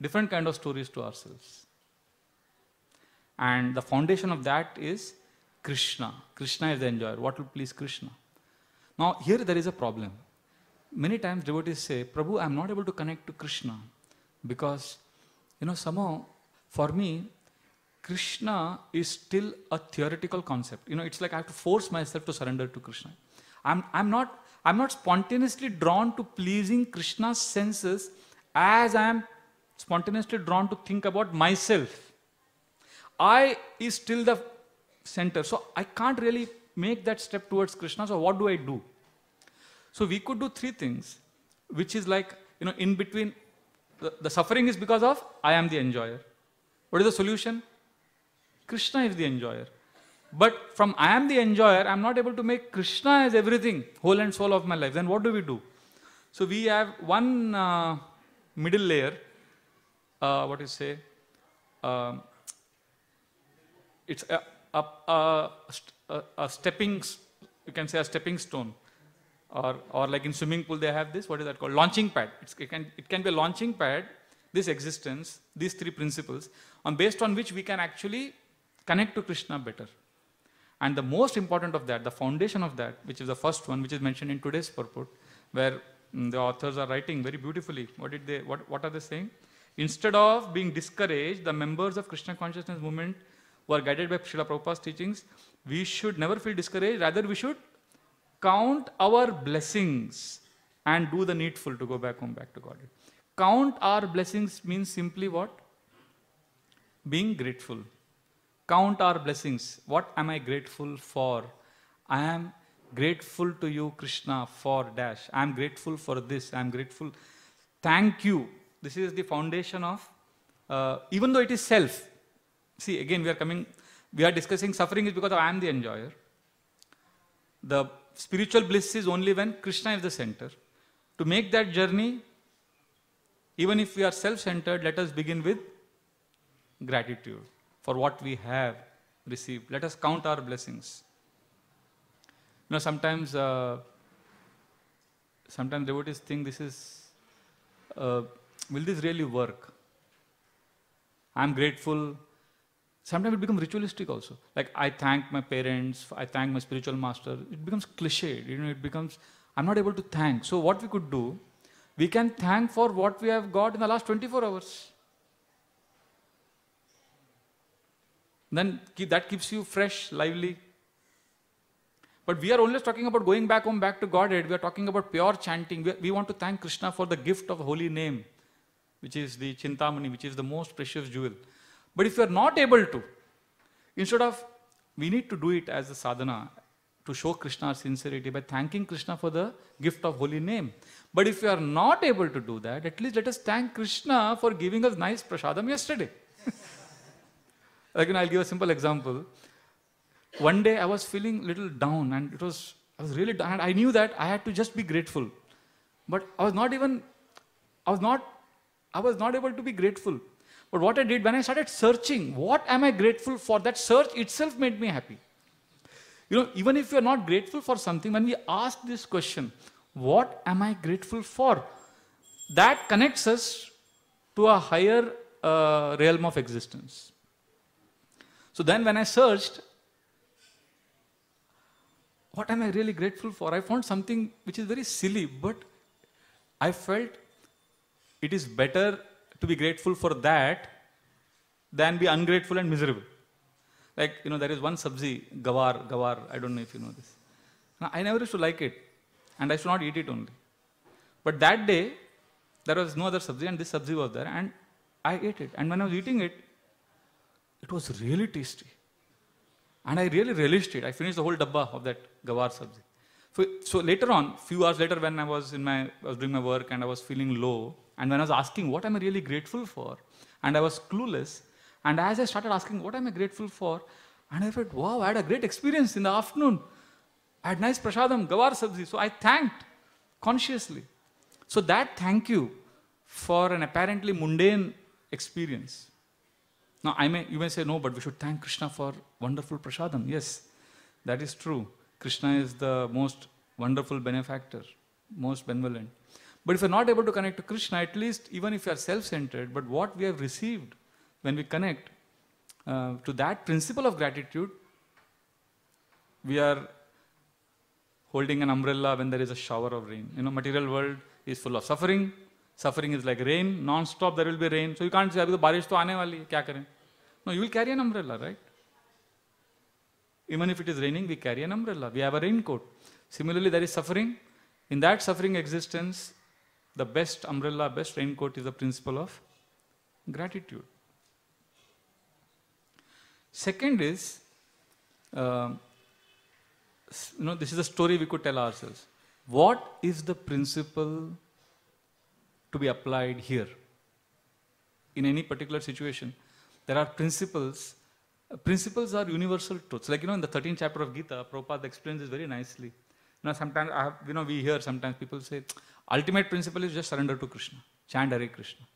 different kind of stories to ourselves. And the foundation of that is Krishna. Krishna is the enjoyer. What will please Krishna? Now here there is a problem. Many times devotees say, Prabhu, I am not able to connect to Krishna because, you know, somehow for me, Krishna is still a theoretical concept. You know, it's like I have to force myself to surrender to Krishna. I'm, I'm, not, I'm not spontaneously drawn to pleasing Krishna's senses as I am spontaneously drawn to think about myself. I is still the center. So I can't really make that step towards Krishna. So what do I do? So we could do three things, which is like, you know, in between, the, the suffering is because of I am the enjoyer. What is the solution? Krishna is the enjoyer. But from I am the enjoyer, I'm not able to make Krishna as everything, whole and soul of my life. Then what do we do? So we have one uh, middle layer, uh, what you say, um, it's a, a, a, stepping, you can say a stepping stone. Or, or like in swimming pool, they have this, what is that called? Launching pad. It's, it, can, it can be a launching pad, this existence, these three principles, on based on which we can actually connect to Krishna better. And the most important of that, the foundation of that, which is the first one, which is mentioned in today's purport, where mm, the authors are writing very beautifully. What did they? What, what are they saying? Instead of being discouraged, the members of Krishna consciousness movement who are guided by Srila Prabhupada's teachings, we should never feel discouraged. Rather, we should count our blessings and do the needful to go back home, back to God. Count our blessings means simply what? Being grateful. Count our blessings. What am I grateful for? I am grateful to you, Krishna, for dash. I am grateful for this. I am grateful. Thank you. This is the foundation of, uh, even though it is self. See, again, we are coming, we are discussing suffering is because I am the enjoyer. The spiritual bliss is only when Krishna is the center. To make that journey, even if we are self centered, let us begin with gratitude for what we have received. Let us count our blessings. You know, sometimes, uh, sometimes devotees think this is, uh, will this really work? I'm grateful. Sometimes it becomes ritualistic also. Like I thank my parents, I thank my spiritual master. It becomes cliched. You know, it becomes I'm not able to thank. So what we could do, we can thank for what we have got in the last 24 hours. Then that keeps you fresh, lively. But we are only talking about going back home, back to Godhead. We are talking about pure chanting. We, we want to thank Krishna for the gift of holy name, which is the Chintamani, which is the most precious jewel. But if you are not able to, instead of, we need to do it as a sadhana to show Krishna's sincerity by thanking Krishna for the gift of holy name. But if you are not able to do that, at least let us thank Krishna for giving us nice prasadam yesterday. Again, I'll give a simple example. One day I was feeling little down and it was, I was really down. And I knew that I had to just be grateful. But I was not even, I was not, I was not able to be grateful. But what I did when I started searching, what am I grateful for? That search itself made me happy. You know, even if you're not grateful for something, when we ask this question, what am I grateful for? That connects us to a higher uh, realm of existence. So then when I searched, what am I really grateful for? I found something which is very silly, but I felt it is better to be grateful for that than be ungrateful and miserable. Like, you know, there is one sabzi, gawar, gawar, I don't know if you know this. Now, I never used to like it, and I should not eat it only. But that day, there was no other sabzi, and this sabzi was there, and I ate it. And when I was eating it, it was really tasty. And I really relished it. I finished the whole dabba of that gawar sabzi. So, so later on, few hours later, when I was in my, I was doing my work and I was feeling low, and when I was asking, what am I really grateful for? And I was clueless. And as I started asking, what am I grateful for? And I felt, wow, I had a great experience in the afternoon. I had nice prasadam, gawar sabzi. So I thanked consciously. So that thank you for an apparently mundane experience. Now, I may, you may say, no, but we should thank Krishna for wonderful prasadam. Yes, that is true. Krishna is the most wonderful benefactor, most benevolent. But if you're not able to connect to Krishna, at least even if you're self centered, but what we have received when we connect uh, to that principle of gratitude, we are holding an umbrella when there is a shower of rain. You know, material world is full of suffering. Suffering is like rain, non-stop there will be rain. So you can't say, abhi to to aane wali hai, kya karein? No, you will carry an umbrella, right? Even if it is raining, we carry an umbrella. We have a raincoat. Similarly, there is suffering. In that suffering existence, the best umbrella, best raincoat is the principle of gratitude. Second is, uh, you know, this is a story we could tell ourselves. what is the principle to be applied here in any particular situation? There are principles. Principles are universal truths. Like, you know, in the 13th chapter of Gita, Prabhupada explains this very nicely. You know, sometimes, have, you know, we hear sometimes people say, ultimate principle is just surrender to Krishna. Chant Hare Krishna.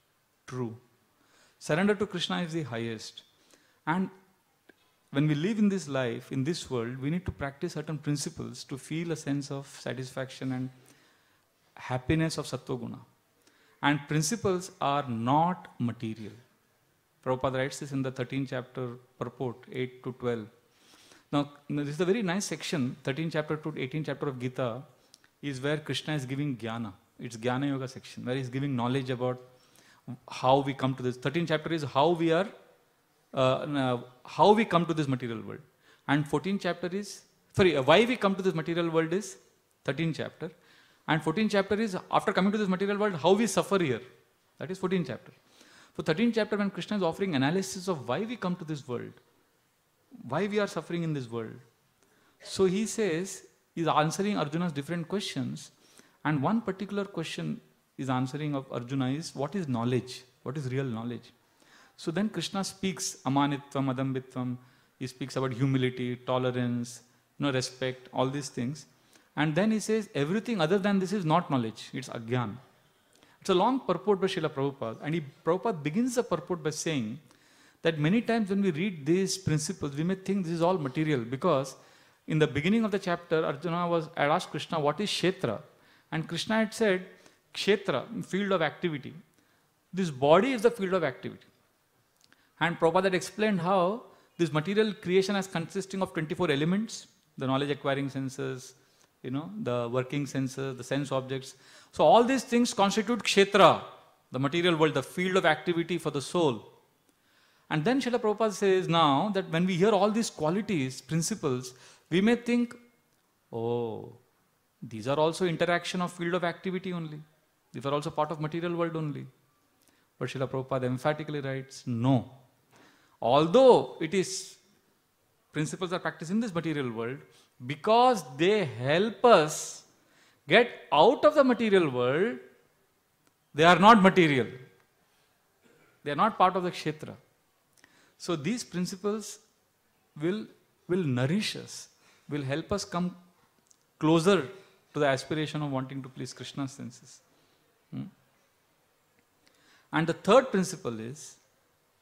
True. Surrender to Krishna is the highest. And when we live in this life, in this world, we need to practice certain principles to feel a sense of satisfaction and happiness of Sattva And principles are not material. Prabhupada writes this in the 13th chapter purport, 8 to 12. Now, this is a very nice section, 13th chapter to 18th chapter of Gita, is where Krishna is giving jnana. It's Jnana Yoga section, where he's giving knowledge about how we come to this. 13th chapter is how we are uh, how we come to this material world. And 14th chapter is, sorry, uh, why we come to this material world is 13th chapter. And 14th chapter is, after coming to this material world, how we suffer here. That is 14th chapter. So 13th chapter, when Krishna is offering analysis of why we come to this world, why we are suffering in this world. So he says, he's answering Arjuna's different questions. And one particular question is answering of Arjuna is, what is knowledge? What is real knowledge? So then Krishna speaks amanitvam, adambitvam. He speaks about humility, tolerance, you know, respect, all these things. And then he says everything other than this is not knowledge, it's agyan. It's a long purport by Srila Prabhupada. And he, Prabhupada begins the purport by saying that many times when we read these principles, we may think this is all material because in the beginning of the chapter, Arjuna was asked Krishna, what is Kshetra? And Krishna had said, Kshetra, field of activity. This body is the field of activity. And Prabhupada explained how this material creation is consisting of 24 elements, the knowledge acquiring senses, you know, the working senses, the sense objects. So all these things constitute kshetra, the material world, the field of activity for the soul. And then Srila Prabhupada says now that when we hear all these qualities, principles, we may think, oh, these are also interaction of field of activity only. These are also part of material world only. But Srila Prabhupada emphatically writes, no. Although it is principles are practiced in this material world, because they help us get out of the material world, they are not material. They are not part of the kshetra. So these principles will, will nourish us, will help us come closer to the aspiration of wanting to please Krishna's senses. Hmm? And the third principle is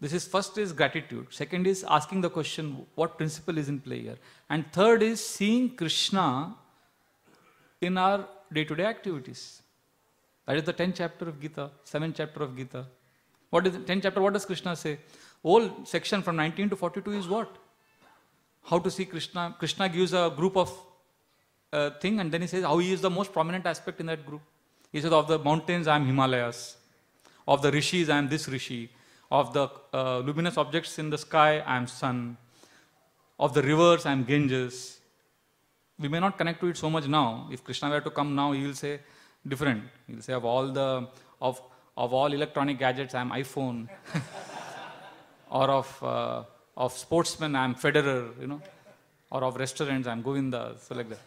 this is first is gratitude. Second is asking the question, what principle is in play here? And third is seeing Krishna in our day-to-day activities. That is the 10th chapter of Gita, 7th chapter of Gita. What is the 10th chapter? What does Krishna say? Whole section from 19 to 42 is what? How to see Krishna. Krishna gives a group of uh, thing and then he says how he is the most prominent aspect in that group. He says of the mountains I am Himalayas. Of the rishis I am this rishi of the uh, luminous objects in the sky, I am sun. Of the rivers, I am Ganges. We may not connect to it so much now. If Krishna were to come now, he will say different. He will say of all the of of all electronic gadgets, I am iPhone. or of uh, of sportsmen, I am Federer. You know, or of restaurants, I am Govinda. So like that.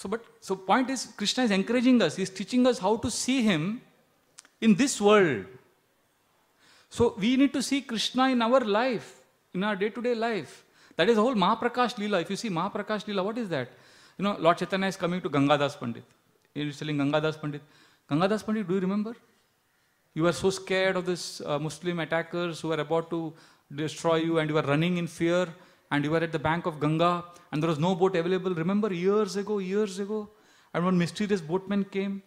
So, but so point is, Krishna is encouraging us. He is teaching us how to see Him in this world. So we need to see Krishna in our life, in our day-to-day life. That is the whole Mahaprakash Leela. If you see Mahaprakash Leela, what is that? You know, Lord Chaitanya is coming to Gangadas Pandit. He is telling Gangadas Pandit, Gangadas Pandit, do you remember? You were so scared of this uh, Muslim attackers who were about to destroy you and you were running in fear and you were at the bank of Ganga and there was no boat available. Remember years ago, years ago? And one mysterious boatman came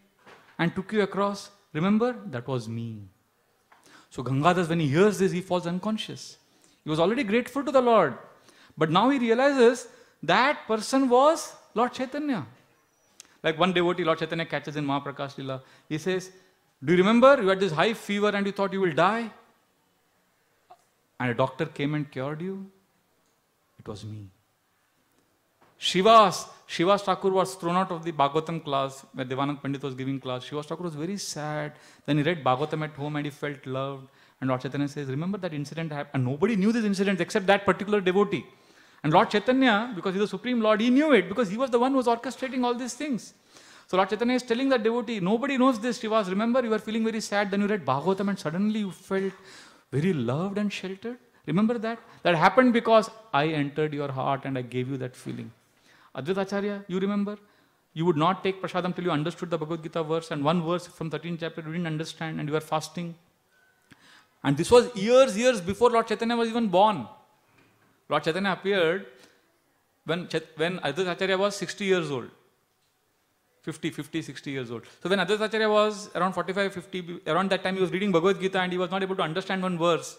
and took you across. Remember? That was me. So Gangadhar, when he hears this, he falls unconscious. He was already grateful to the Lord. But now he realizes that person was Lord Chaitanya. Like one devotee, Lord Chaitanya catches in Mahaprakash Lila. He says, Do you remember you had this high fever and you thought you will die? And a doctor came and cured you? It was me. Srivas, Srivas Thakur was thrown out of the Bhagavatam class where Devanand Pandit was giving class. Srivas Thakur was very sad. Then he read Bhagavatam at home and he felt loved. And Lord Chaitanya says, Remember that incident happened? And nobody knew this incident except that particular devotee. And Lord Chaitanya, because he's the Supreme Lord, he knew it because he was the one who was orchestrating all these things. So Lord Chaitanya is telling the devotee, nobody knows this, Srivas. Remember, you were feeling very sad, then you read Bhagavatam and suddenly you felt very loved and sheltered. Remember that? That happened because I entered your heart and I gave you that feeling. Advaita Acharya, you remember? You would not take prasadam till you understood the Bhagavad Gita verse, and one verse from 13th chapter you didn't understand, and you were fasting. And this was years, years before Lord Chaitanya was even born. Lord Chaitanya appeared when, when Advaita Acharya was 60 years old. 50, 50, 60 years old. So when Advaita Acharya was around 45, 50, around that time he was reading Bhagavad Gita and he was not able to understand one verse.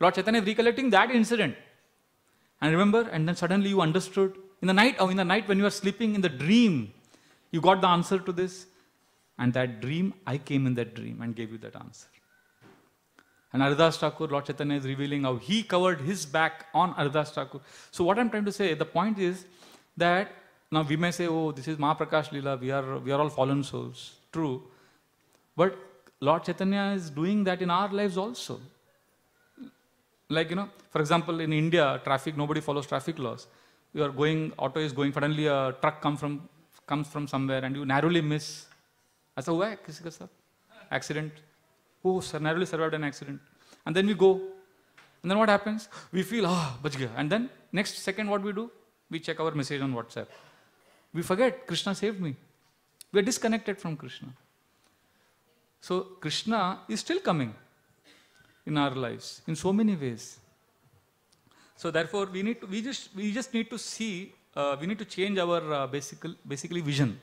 Lord Chaitanya is recollecting that incident. And remember, and then suddenly you understood. In the night, oh, in the night when you were sleeping, in the dream, you got the answer to this. And that dream, I came in that dream and gave you that answer. And Haridas Thakur, Lord Chaitanya is revealing how he covered his back on Haridas Thakur. So what I'm trying to say, the point is that now we may say, oh, this is Mahaprakash Lila, we are, we are all fallen souls. True. But Lord Chaitanya is doing that in our lives also Like, you know, for example, in India, traffic, nobody follows traffic laws. You are going, auto is going, suddenly a truck come from, comes from somewhere and you narrowly miss. ऐसा हुआ है किसी के साथ accident oh sir narrowly survived an accident and then we go and then what happens we feel ah oh, bach gaya and then next second what we do we check our message on whatsapp we forget krishna saved me we are disconnected from krishna so krishna is still coming in our lives in so many ways. So therefore, we need to, we just we just need to see uh, we need to change our uh, basic, basically vision.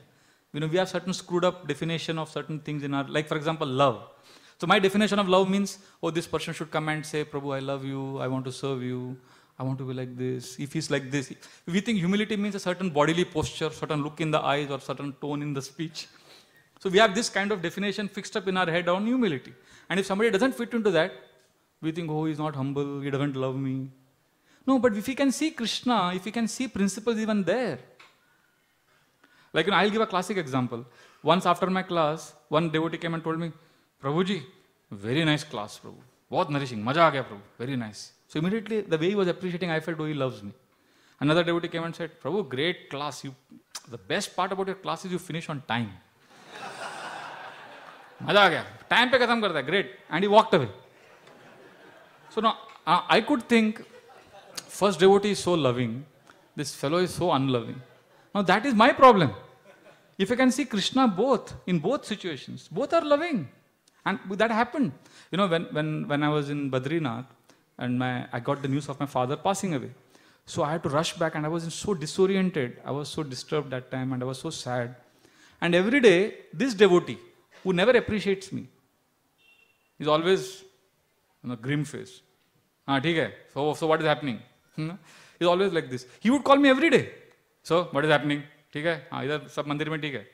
You know, we have certain screwed up definition of certain things in our like for example love. So my definition of love means oh this person should come and say Prabhu I love you I want to serve you I want to be like this. If he's like this, we think humility means a certain bodily posture, certain look in the eyes, or certain tone in the speech. So we have this kind of definition fixed up in our head on humility. And if somebody doesn't fit into that, we think, oh, he's not humble, he doesn't love me. No, but if we can see Krishna, if we can see principles even there. Like, you know, I'll give a classic example. Once after my class, one devotee came and told me, Prabhuji, very nice class, Prabhu. What nourishing, maja aa gaya, Prabhu. Very nice. So immediately, the way he was appreciating, I felt, oh, he loves me. Another devotee came and said, Prabhu, great class. You, the best part about your class is you finish on time. मजा आ गया time पे खत्म करता है great and he walked away so now uh, I could think, first devotee is so loving, this fellow is so unloving. Now that is my problem. If I can see Krishna both, in both situations, both are loving. And that happened. You know, when, when, when I was in Badrinath, and my, I got the news of my father passing away. So I had to rush back and I was so disoriented. I was so disturbed that time and I was so sad. And every day, this devotee, who never appreciates me, is always on a grim face. Ah, ठीक So, so what is happening? Hmm? He's always like this. He would call me every day. So, what is happening? ठीक है हाँ इधर सब मंदिर में ठीक है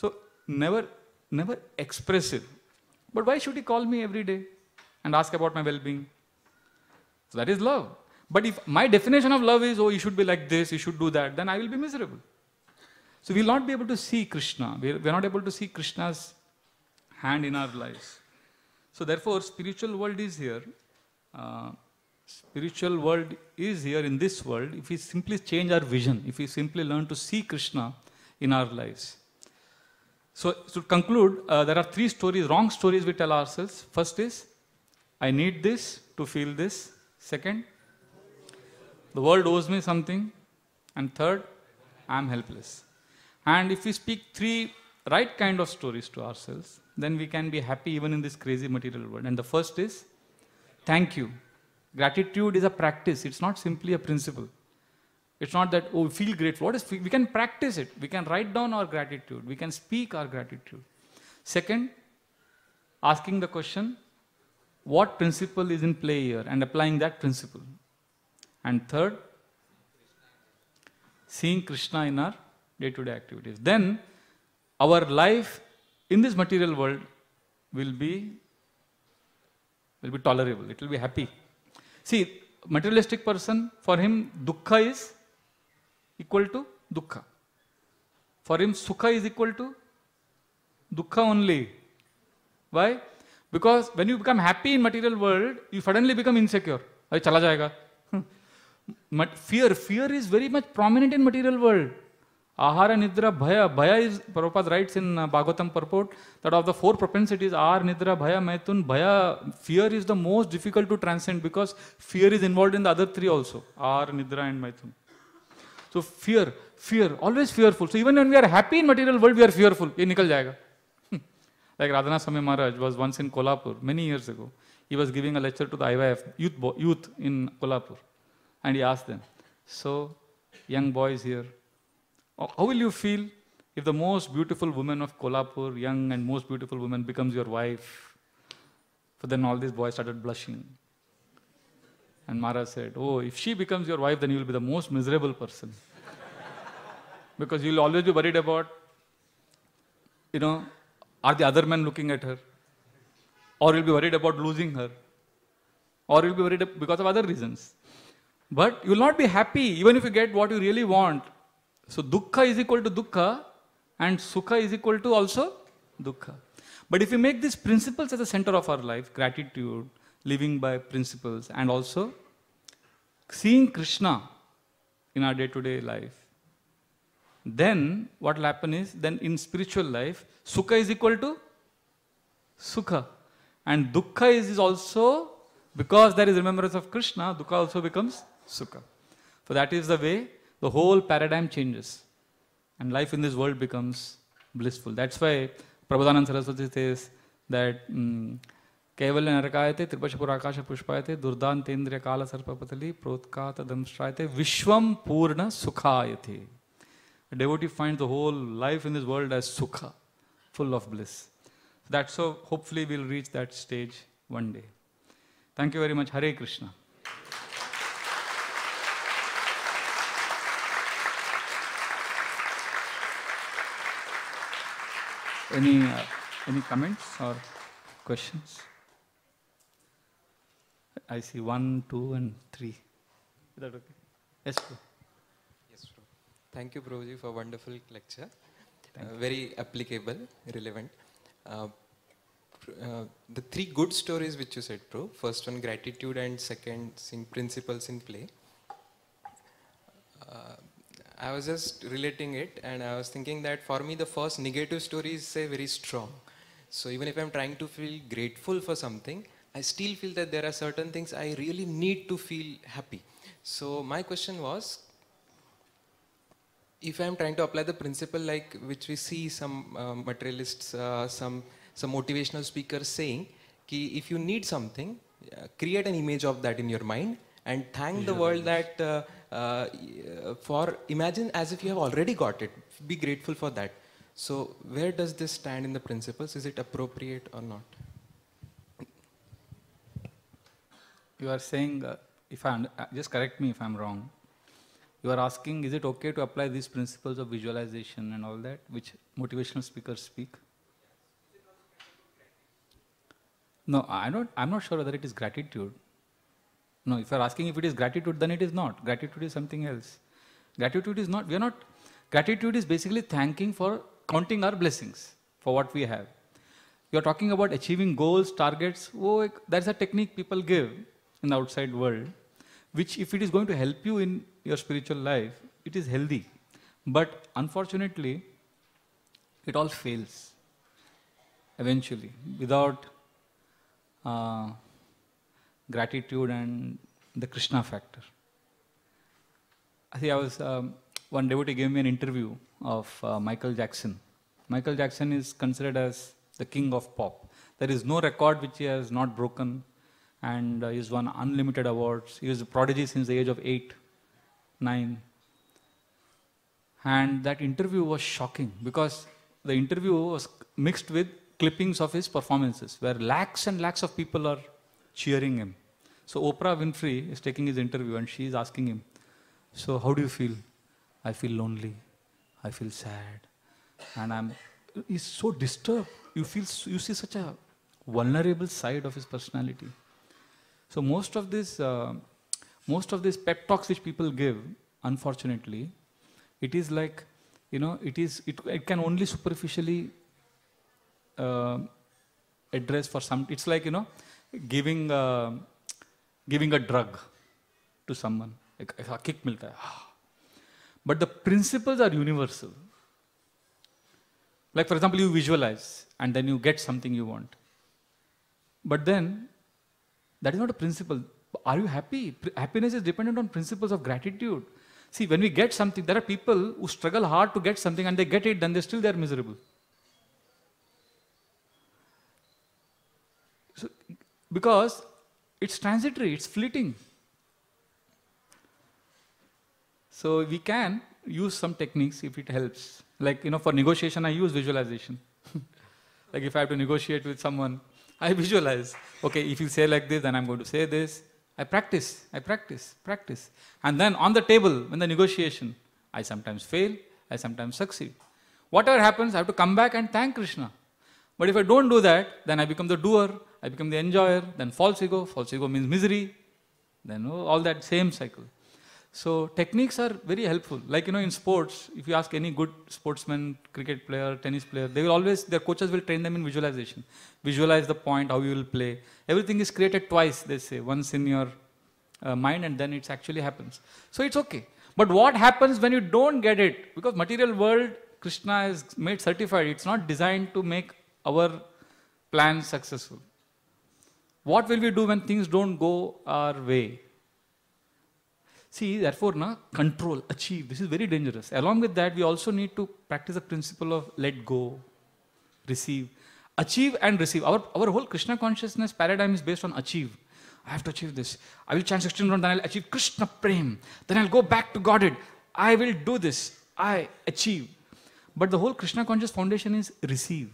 So, never, never expressive. But why should he call me every day and ask about my well-being? So that is love. But if my definition of love is, oh, you should be like this, you should do that, then I will be miserable. So we will not be able to see Krishna. We are not able to see Krishna's hand in our lives. So therefore, spiritual world is here. Uh, spiritual world is here in this world if we simply change our vision, if we simply learn to see Krishna in our lives. So, to conclude, uh, there are three stories, wrong stories we tell ourselves. First is, I need this to feel this. Second, the world owes me something. And third, I am helpless. And if we speak three right kind of stories to ourselves, then we can be happy even in this crazy material world. And the first is, thank you. Gratitude is a practice, it's not simply a principle. It's not that, oh, we feel grateful. What is, we can practice it. We can write down our gratitude. We can speak our gratitude. Second, asking the question, what principle is in play here and applying that principle. And third, seeing Krishna in our day to day activities. Then our life in this material world will be will be tolerable. It will be happy. See, materialistic person, for him, dukkha is equal to dukkha. For him, sukha is equal to dukkha only. Why? Because when you become happy in material world, you suddenly become insecure. अरे चला जाएगा But fear, fear is very much prominent in material world. Ahara, Nidra, Bhaya. Bhaya is, Prabhupada writes in uh, Bhagavatam purport that of the four propensities, Ahar, Nidra, Bhaya, Maitun, Bhaya, fear is the most difficult to transcend because fear is involved in the other three also. Ahar, Nidra and Maitun. So fear, fear, always fearful. So even when we are happy in material world, we are fearful. Ye nikal jayega. like Radhana Swami Maharaj was once in Kolhapur many years ago. He was giving a lecture to the IYF youth, youth in Kolhapur. And he asked them, so young boys here, how will you feel if the most beautiful woman of Kolhapur, young and most beautiful woman, becomes your wife? But then all these boys started blushing. And Mara said, Oh, if she becomes your wife, then you will be the most miserable person. because you'll always be worried about, you know, are the other men looking at her? Or you'll be worried about losing her? Or you'll be worried because of other reasons. But you will not be happy even if you get what you really want. So dukkha is equal to dukkha and sukha is equal to also dukkha. But if we make these principles at the center of our life, gratitude, living by principles, and also seeing Krishna in our day-to-day life, then what will happen is, then in spiritual life, sukha is equal to sukha. And dukkha is, is also, because there is remembrance of Krishna, dukkha also becomes sukha. So that is the way the whole paradigm changes. And life in this world becomes blissful. That's why Prabodhananda Saraswati says that um, केवल नरकायते त्रिपशपुराकाश पुष्पायते दुर्दांतेन्द्र काल सर्पपतली प्रोत्कात दंश्रायते Vishwam Purna सुखायते A devotee finds the whole life in this world as sukha, full of bliss. That's so hopefully we'll reach that stage one day. Thank you very much. Hare Krishna. Any, uh, any comments or questions? I see one, two, and three. Is that okay? Yes, bro. Yes, bro. Thank you, Broji, for wonderful lecture. Uh, very applicable, relevant. Uh, uh, the three good stories which you said, bro. First one, gratitude, and second, seeing principles in play. Uh, I was just relating it and I was thinking that for me the first negative story is say very strong. So even if I'm trying to feel grateful for something, I still feel that there are certain things I really need to feel happy. So my question was, if I'm trying to apply the principle like which we see some uh, materialists, uh, some, some motivational speakers saying, ki if you need something, uh, create an image of that in your mind and thank the world that uh, for imagine as if you have already got it. Be grateful for that. So where does this stand in the principles? Is it appropriate or not? You are saying, uh, if I uh, just correct me if I'm wrong. You are asking, is it okay to apply these principles of visualization and all that, which motivational speakers speak? No, I don't. I'm not sure whether it is gratitude. No, if you're asking if it is gratitude, then it is not. Gratitude is something else. Gratitude is not, we are not, gratitude is basically thanking for counting our blessings for what we have. You're talking about achieving goals, targets. Oh, that's a technique people give in the outside world, which if it is going to help you in your spiritual life, it is healthy. But unfortunately, it all fails eventually without uh, gratitude and the Krishna factor. I see, I was, um, one devotee gave me an interview of uh, Michael Jackson. Michael Jackson is considered as the king of pop. There is no record which he has not broken and uh, he's won unlimited awards. He was a prodigy since the age of eight, nine. And that interview was shocking because the interview was mixed with clippings of his performances where lakhs and lakhs of people are cheering him. So Oprah Winfrey is taking his interview and she is asking him, so how do you feel? I feel lonely. I feel sad. And I'm, he's so disturbed. You feel, you see such a vulnerable side of his personality. So most of this, uh, most of these pep talks which people give, unfortunately, it is like, you know, it is, it, it can only superficially uh, address for some, it's like, you know, giving, uh, giving a drug to someone. a kick milta hai. But the principles are universal. Like, for example, you visualize and then you get something you want. But then, that is not a principle. Are you happy? Happiness is dependent on principles of gratitude. See, when we get something, there are people who struggle hard to get something and they get it, then they still they are miserable. So, because it's transitory it's fleeting so we can use some techniques if it helps. Like, you know, for negotiation, I use visualization. like if I have to negotiate with someone, I visualize. Okay, if you say like this, then I'm going to say this. I practice, I practice, practice. And then on the table, when the negotiation, I sometimes fail, I sometimes succeed. Whatever happens, I have to come back and thank Krishna. But if I don't do that, then I become the doer, I become the enjoyer, then false ego, false ego means misery, then oh, all that same cycle. So techniques are very helpful. Like you know, in sports, if you ask any good sportsman, cricket player, tennis player, they will always their coaches will train them in visualization. Visualize the point, how you will play. Everything is created twice. They say once in your uh, mind, and then it actually happens. So it's okay. But what happens when you don't get it? Because material world, Krishna is made certified. It's not designed to make our plans successful. What will we do when things don't go our way? See, therefore, na, control, achieve. This is very dangerous. Along with that, we also need to practice the principle of let go, receive. Achieve and receive. Our, our whole Krishna consciousness paradigm is based on achieve. I have to achieve this. I will chant 16 rounds, then I'll achieve Krishna Prem. Then I'll go back to Godhead. I will do this. I achieve. But the whole Krishna conscious foundation is receive.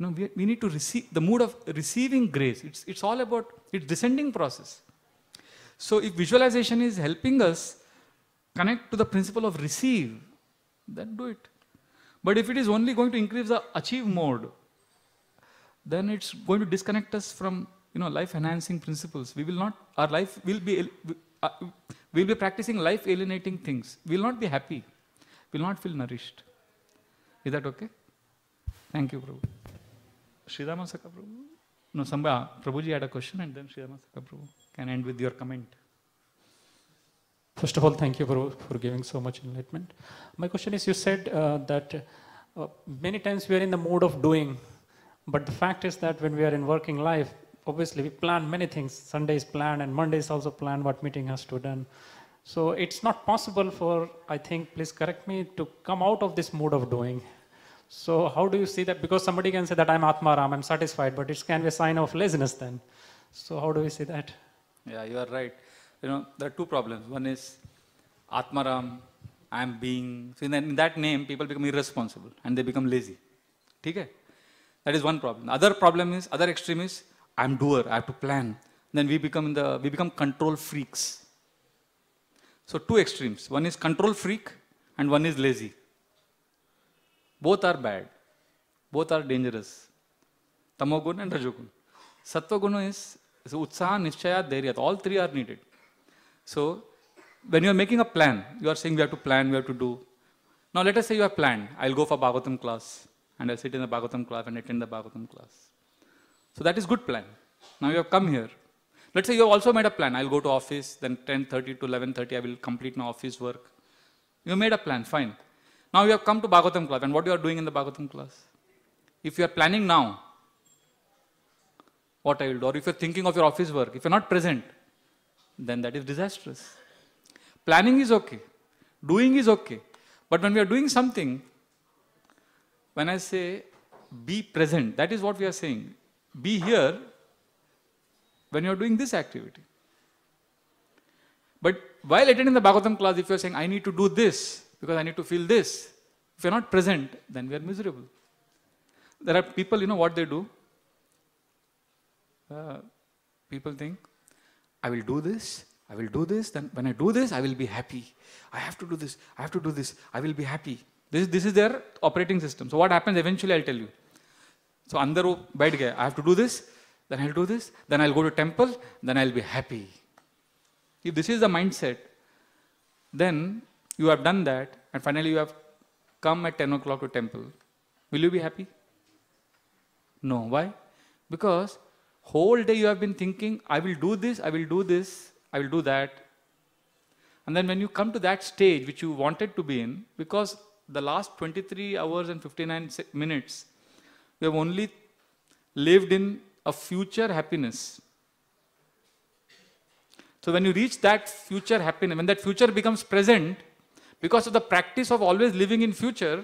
You know, we, we need to receive the mood of receiving grace. It's, it's all about it's descending process. So if visualization is helping us connect to the principle of receive, then do it. But if it is only going to increase the achieve mode, then it's going to disconnect us from you know life enhancing principles. We will not our life will be uh, we'll be practicing life alienating things. We will not be happy. We will not feel nourished. Is that okay? Thank you, Prabhu. Sridhama Saka Prabhu. No, somebody, Prabhuji had a question and then Sridhama Saka Prabhu can end with your comment. First of all, thank you for, for giving so much enlightenment. My question is you said uh, that uh, many times we are in the mode of doing, but the fact is that when we are in working life, obviously we plan many things. Sunday is planned and Monday is also planned what meeting has to done. So it's not possible for, I think, please correct me, to come out of this mode of doing. So how do you see that? Because somebody can say that I'm Atmaram, I'm satisfied, but it can be a sign of laziness then. So how do we see that? Yeah, you are right. You know, there are two problems. One is Atmaram, I am being. So in that, in that name, people become irresponsible and they become lazy. Okay? That is one problem. Other problem is, other extreme is, I am doer, I have to plan. Then we become in the we become control freaks. So two extremes. One is control freak and one is lazy. Both are bad. Both are dangerous. Tamogun and Rajogun. Sattva is so utsaha, nishchaya, dhairya. All three are needed. So when you are making a plan, you are saying we have to plan, we have to do. Now let us say you have planned. I'll go for Bhagavatam class and I'll sit in the Bhagavatam class and attend the Bhagavatam class. So that is good plan. Now you have come here. Let's say you have also made a plan. I'll go to office, then 10.30 to 11.30 I will complete my office work. You made a plan, fine. Now you have come to Bhagavatam class and what you are doing in the Bhagavatam class? If you are planning now, what I will do, or if you're thinking of your office work, if you're not present, then that is disastrous. Planning is okay, doing is okay. But when we are doing something, when I say be present, that is what we are saying. Be here when you are doing this activity. But while attending the Bhagavatam class, if you are saying, I need to do this because I need to feel this. If we're not present, then we are miserable. There are people, you know what they do? Uh, people think, I will do this, I will do this, then when I do this, I will be happy. I have to do this, I have to do this, I will be happy. This, this is their operating system. So, what happens eventually, I'll tell you. So, under bed. I have to do this, then I'll do this, then I'll go to temple, then I'll be happy. If this is the mindset, then you have done that, and finally you have come at 10 o'clock to temple. Will you be happy? No. Why? Because Whole day you have been thinking, I will do this, I will do this, I will do that. And then when you come to that stage which you wanted to be in, because the last 23 hours and 59 minutes, you have only lived in a future happiness. So when you reach that future happiness, when that future becomes present, because of the practice of always living in future,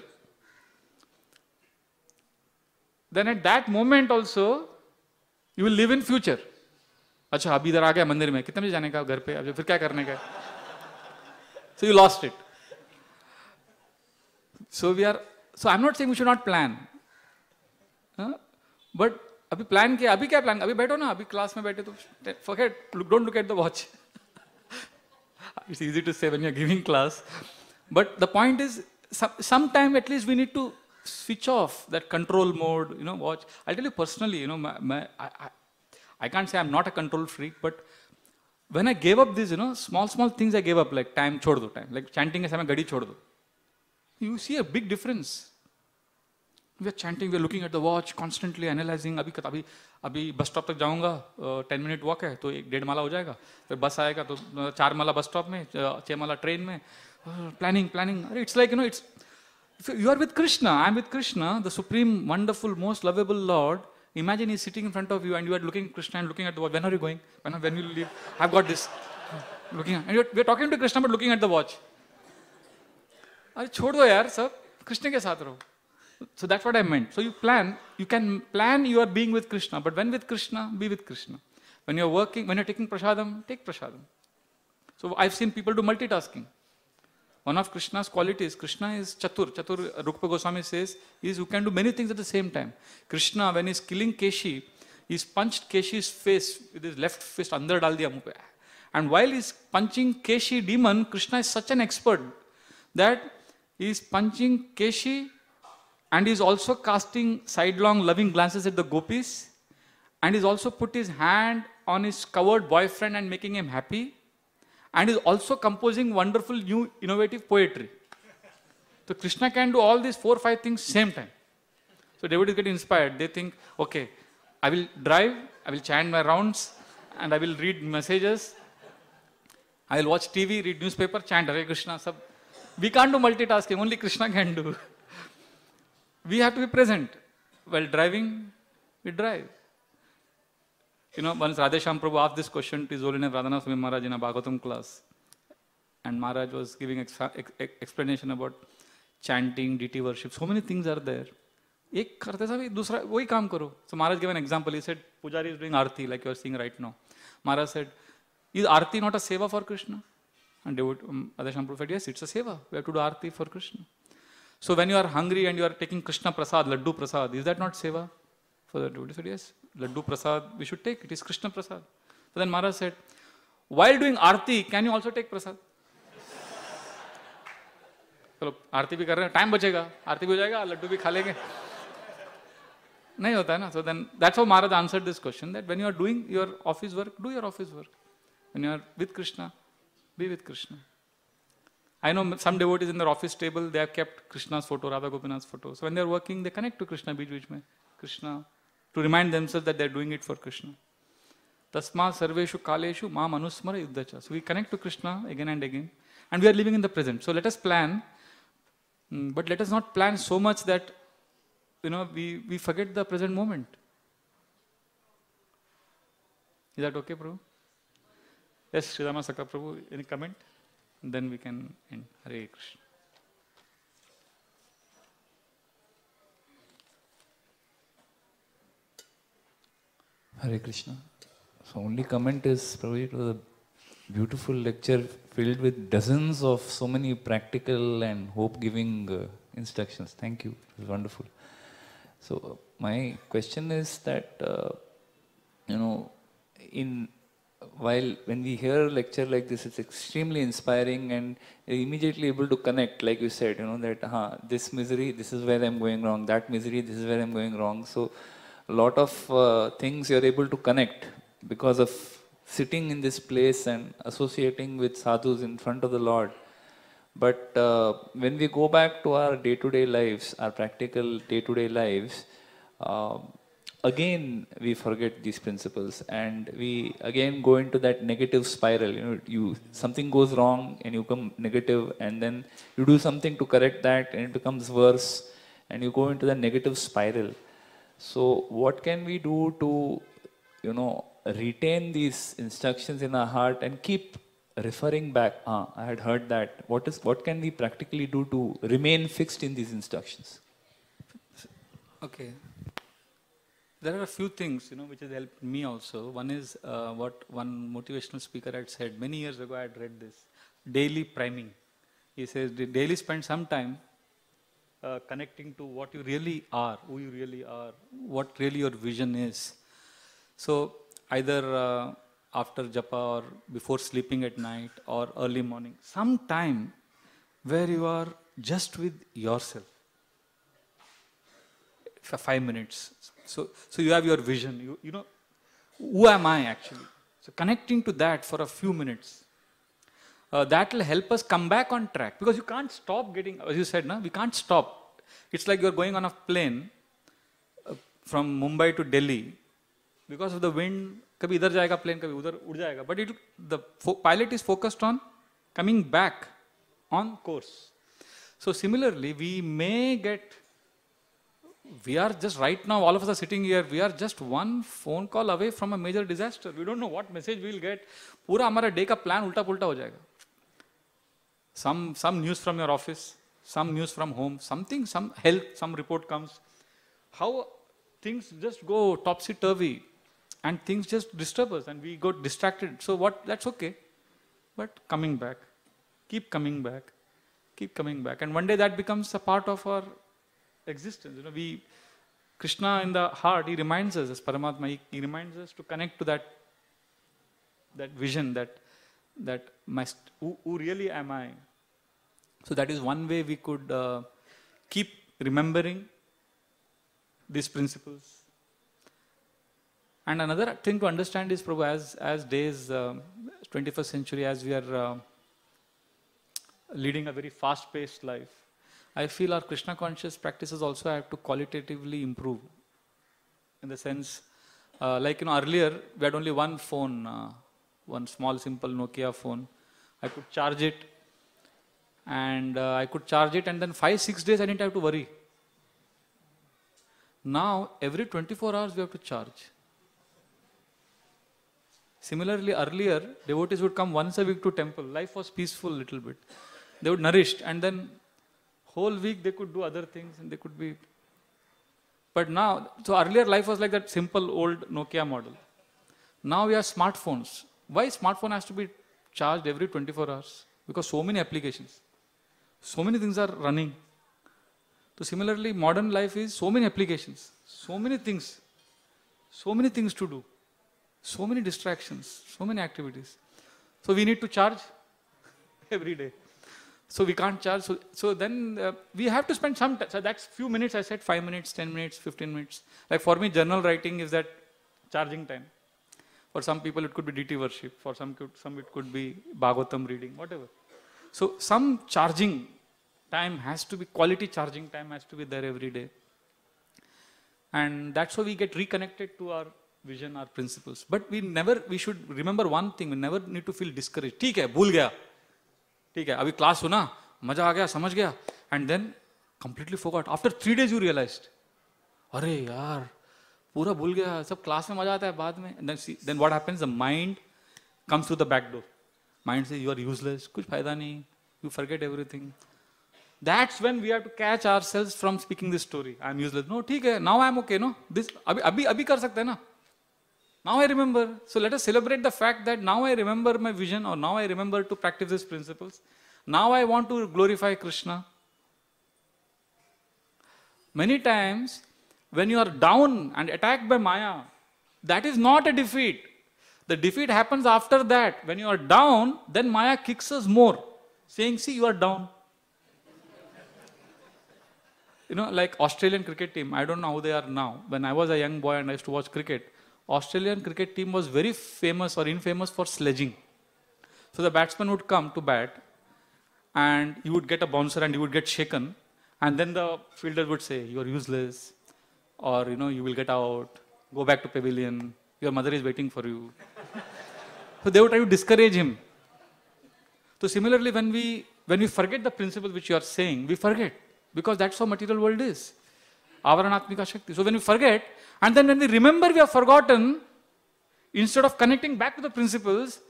then at that moment also, you will live in future. अच्छा अभी इधर आ गया मंदिर में कितने बजे जाने का घर पे अब फिर क्या करने का so you lost it so we are so I am not saying we should not plan but अभी प्लान किया अभी क्या प्लान अभी बैठो ना अभी क्लास में बैठे तो forget don't look at the watch it's easy to say when you're giving class but the point is some, sometime at least we need to switch off that control mode you know watch i'll tell you personally you know my, my, I, I, I can't say i'm not a control freak but when i gave up these you know small small things i gave up like time chhod do time like chanting के समय घड़ी छोड़ दो you see a big difference we are chanting we are looking at the watch constantly analyzing अभी bus stop तक जाऊँगा ten minute walk है तो एक डेढ़ माला हो जाएगा फिर बस आएगा तो अ, चार माला बस स्टॉप में अ, छह माला ट्रेन में प्लानिंग प्लानिंग अरे it's like you know it's you are with krishna i am with krishna the supreme wonderful most lovable lord imagine he's sitting in front of you and you are looking at krishna and looking at the watch when are you going when, when will you leave i've got this looking at, and you're, we're talking to krishna but looking at the watch अरे छोड़ दो यार सब कृष्ण के साथ रहो so that's what I meant. So you plan, you can plan you are being with Krishna, but when with Krishna, be with Krishna. When you're working, when you're taking prasadam, take prasadam. So I've seen people do multitasking. One of Krishna's qualities, Krishna is Chatur. Chatur, Rupa Goswami says, is who can do many things at the same time. Krishna, when he's killing Keshi, he's punched Keshi's face with his left fist, andar dal diya. And while he's punching Keshi demon, Krishna is such an expert that he's punching Keshi and he's also casting sidelong loving glances at the gopis and he's also put his hand on his covered boyfriend and making him happy and is also composing wonderful new innovative poetry. So krishna can do all these four five things same time. So devotees get inspired. They think okay i will drive i will chant my rounds and i will read messages. I will watch tv read newspaper chant hare krishna. Sab we can't do multitasking. Only krishna can do. We have to be present. While driving, we drive. You know, once Radhesham Prabhu asked this question to His radhana swami Maharaj in a Bhagavatam class. And Maharaj was giving ex ex explanation about chanting, deity worship. So many things are there. ek karte एक करते सब दूसरा वही काम करो so Maharaj give an example he said pujari is doing aarti like you are seeing right now Maharaj said is aarti not a seva for Krishna um, devotee prabhu said yes it's a seva we have to do aarti for krishna so when you are hungry and you are taking krishna prasad laddu prasad is that not seva for the devotee said yes Laddu Prasad, we should take. It is Krishna Prasad. So then Maharaj said, while doing Arti, can you also take Prasad? चलो आरती भी कर रहे हैं time बचेगा आरती भी हो जाएगा लड्डू भी खा लेंगे नहीं होता है ना so then that's how Maharaj answer this question that when you are doing your office work do your office work when you are with Krishna be with Krishna I know some devotees in their office table, they have kept Krishna's photo, Radha Gopinath's photo. So when they're working, they connect to Krishna, beach mein. Krishna, to remind themselves that they're doing it for Krishna. Tasma sarveshu kaleshu mam anusmara yuddhacha. So we connect to Krishna again and again. And we are living in the present. So let us plan, mm, but let us not plan so much that, you know, we, we forget the present moment. Is that okay, Prabhu? Yes, Sridhama Sakra Prabhu, any comment? then we can end. Hare Krishna. Hare Krishna. So only comment is probably it was a beautiful lecture filled with dozens of so many practical and hope-giving uh, instructions. Thank you. It was wonderful. So my question is that uh, you know in while when we hear a lecture like this, it's extremely inspiring and immediately able to connect, like you said, you know, that huh, this misery, this is where I'm going wrong, that misery, this is where I'm going wrong. So a lot of uh, things you're able to connect because of sitting in this place and associating with sadhus in front of the Lord. But uh, when we go back to our day-to-day lives, our practical day-to-day lives, uh, again we forget these principles and we again go into that negative spiral you know you something goes wrong and you come negative and then you do something to correct that and it becomes worse and you go into the negative spiral so what can we do to you know retain these instructions in our heart and keep referring back ah i had heard that what is what can we practically do to remain fixed in these instructions Okay. There are a few things, you know, which has helped me also. One is uh, what one motivational speaker had said many years ago. I had read this daily priming. He says daily spend some time uh, connecting to what you really are, who you really are, what really your vision is. So either uh, after japa or before sleeping at night or early morning, some time where you are just with yourself for five minutes. So, so you have your vision. You, you know, who am I actually? So connecting to that for a few minutes uh, that will help us come back on track because you can't stop getting, as you said, no? we can't stop. It's like you're going on a plane uh, from Mumbai to Delhi because of the wind. Kabhi idhar jayega plane, kabhi udhar ud jayega. But it, the pilot is focused on coming back on course. So similarly, we may get, we are just right now, all of us are sitting here, we are just one phone call away from a major disaster. We don't know what message we will get. Pura amara day ka plan ulta pulta ho jayega some some news from your office some news from home something some health some report comes. How things just go topsy turvy and things just disturb us and we got distracted. So what that's okay. But coming back keep coming back keep coming back. And one day that becomes a part of our existence. You know we krishna in the heart he reminds us as paramatma he, he reminds us to connect to that that vision that that my who, who really am i so that is one way we could uh, keep remembering these principles. And another thing to understand is Prabhu, as as days um 21st century as we are uh, leading a very fast paced life i feel our krishna conscious practices also have to qualitatively improve. In the sense uh, like you know earlier we had only one phone uh, one small simple nokia phone. I could charge it and uh, i could charge it and then 5 6 days i didn't have to worry. Now every 24 hours we have to charge. Similarly earlier devotees would come once a week to temple. Life was peaceful a little bit. They would nourished and then whole week they could do other things and they could be. But now so earlier life was like that simple old nokia model. Now we have smartphones. Why smartphone has to be charged every 24 hours? Because so many applications so many things are running. So similarly modern life is so many applications so many things so many things to do so many distractions so many activities. So we need to charge every day. So we can't charge. So, so then uh, we have to spend some time so that's few minutes i said 5 minutes 10 minutes 15 minutes. Like for me journal writing is that charging time. For some people it could be deity worship. For some some it could be bhagavatam reading whatever so some charging time has to be quality charging time has to be there every day and that's how we get reconnected to our vision our principles but we never we should remember one thing we never need to feel discouraged ठीक है भूल गया ठीक है अभी class सुना मजा आ गया समझ गया and then completely forgot after three days you realised अरे यार पूरा भूल गया सब क्लास में मजा आता है बाद में then what happens the mind comes to the back door mind से यू आर यूजलेस कुछ फायदा नहीं you forget everything that's when we have to catch ourselves from speaking this story I am useless no ठीक है now I am okay no this अभी अभी अभी कर सकते हैं ना now I remember. So let us celebrate the fact that now I remember my vision or now I remember to practice these principles. Now I want to glorify Krishna. Many times, when you are down and attacked by Maya, that is not a defeat. The defeat happens after that. When you are down, then Maya kicks us more, saying, See, you are down. You know, like Australian cricket team, I don't know how they are now. When I was a young boy and I used to watch cricket, Australian cricket team was very famous or infamous for sledging. So the batsman would come to bat and you would get a bouncer and you would get shaken and then the fielder would say, you are useless or, you know, you will get out Go back to pavilion. Your mother is waiting for you. so they would try to discourage him. So similarly, when we when we forget the principle which you are saying, we forget because that's how material world is. Avaranatmika Shakti. So when we forget, and then when we remember we have forgotten, instead of connecting back to the principles,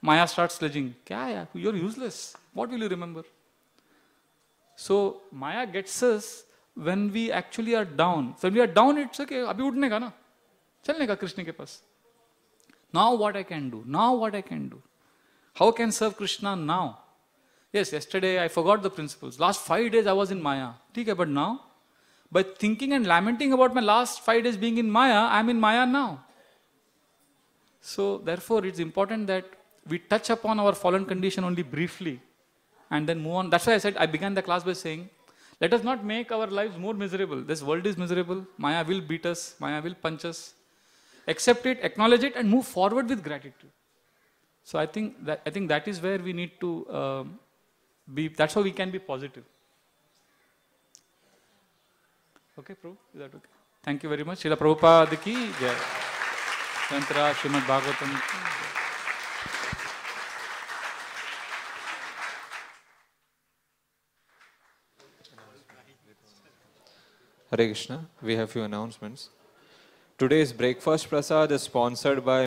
Maya starts sledging. Kya hai? You're useless. What will you remember? So Maya gets us when we actually are down. When we are down, it's okay. अभी उठने का ना चलने का कृष्ण के पास now what I can do? Now what I can do? How can serve Krishna now? Yes, yesterday I forgot the principles. Last five days I was in Maya. Okay, but now, by thinking and lamenting about my last five days being in Maya, I am in Maya now. So therefore, it's important that we touch upon our fallen condition only briefly and then move on. That's why I said I began the class by saying, let us not make our lives more miserable. This world is miserable. Maya will beat us. Maya will punch us accept it, acknowledge it, and move forward with gratitude. So I think that I think that is where we need to um, be. That's how we can be positive. Okay, Prabhu, is that okay? Thank you very much. Srila Prabhupada ki jai. Tantra Srimad Bhagavatam. Hare Krishna. We have few announcements. Today's breakfast prasad is sponsored by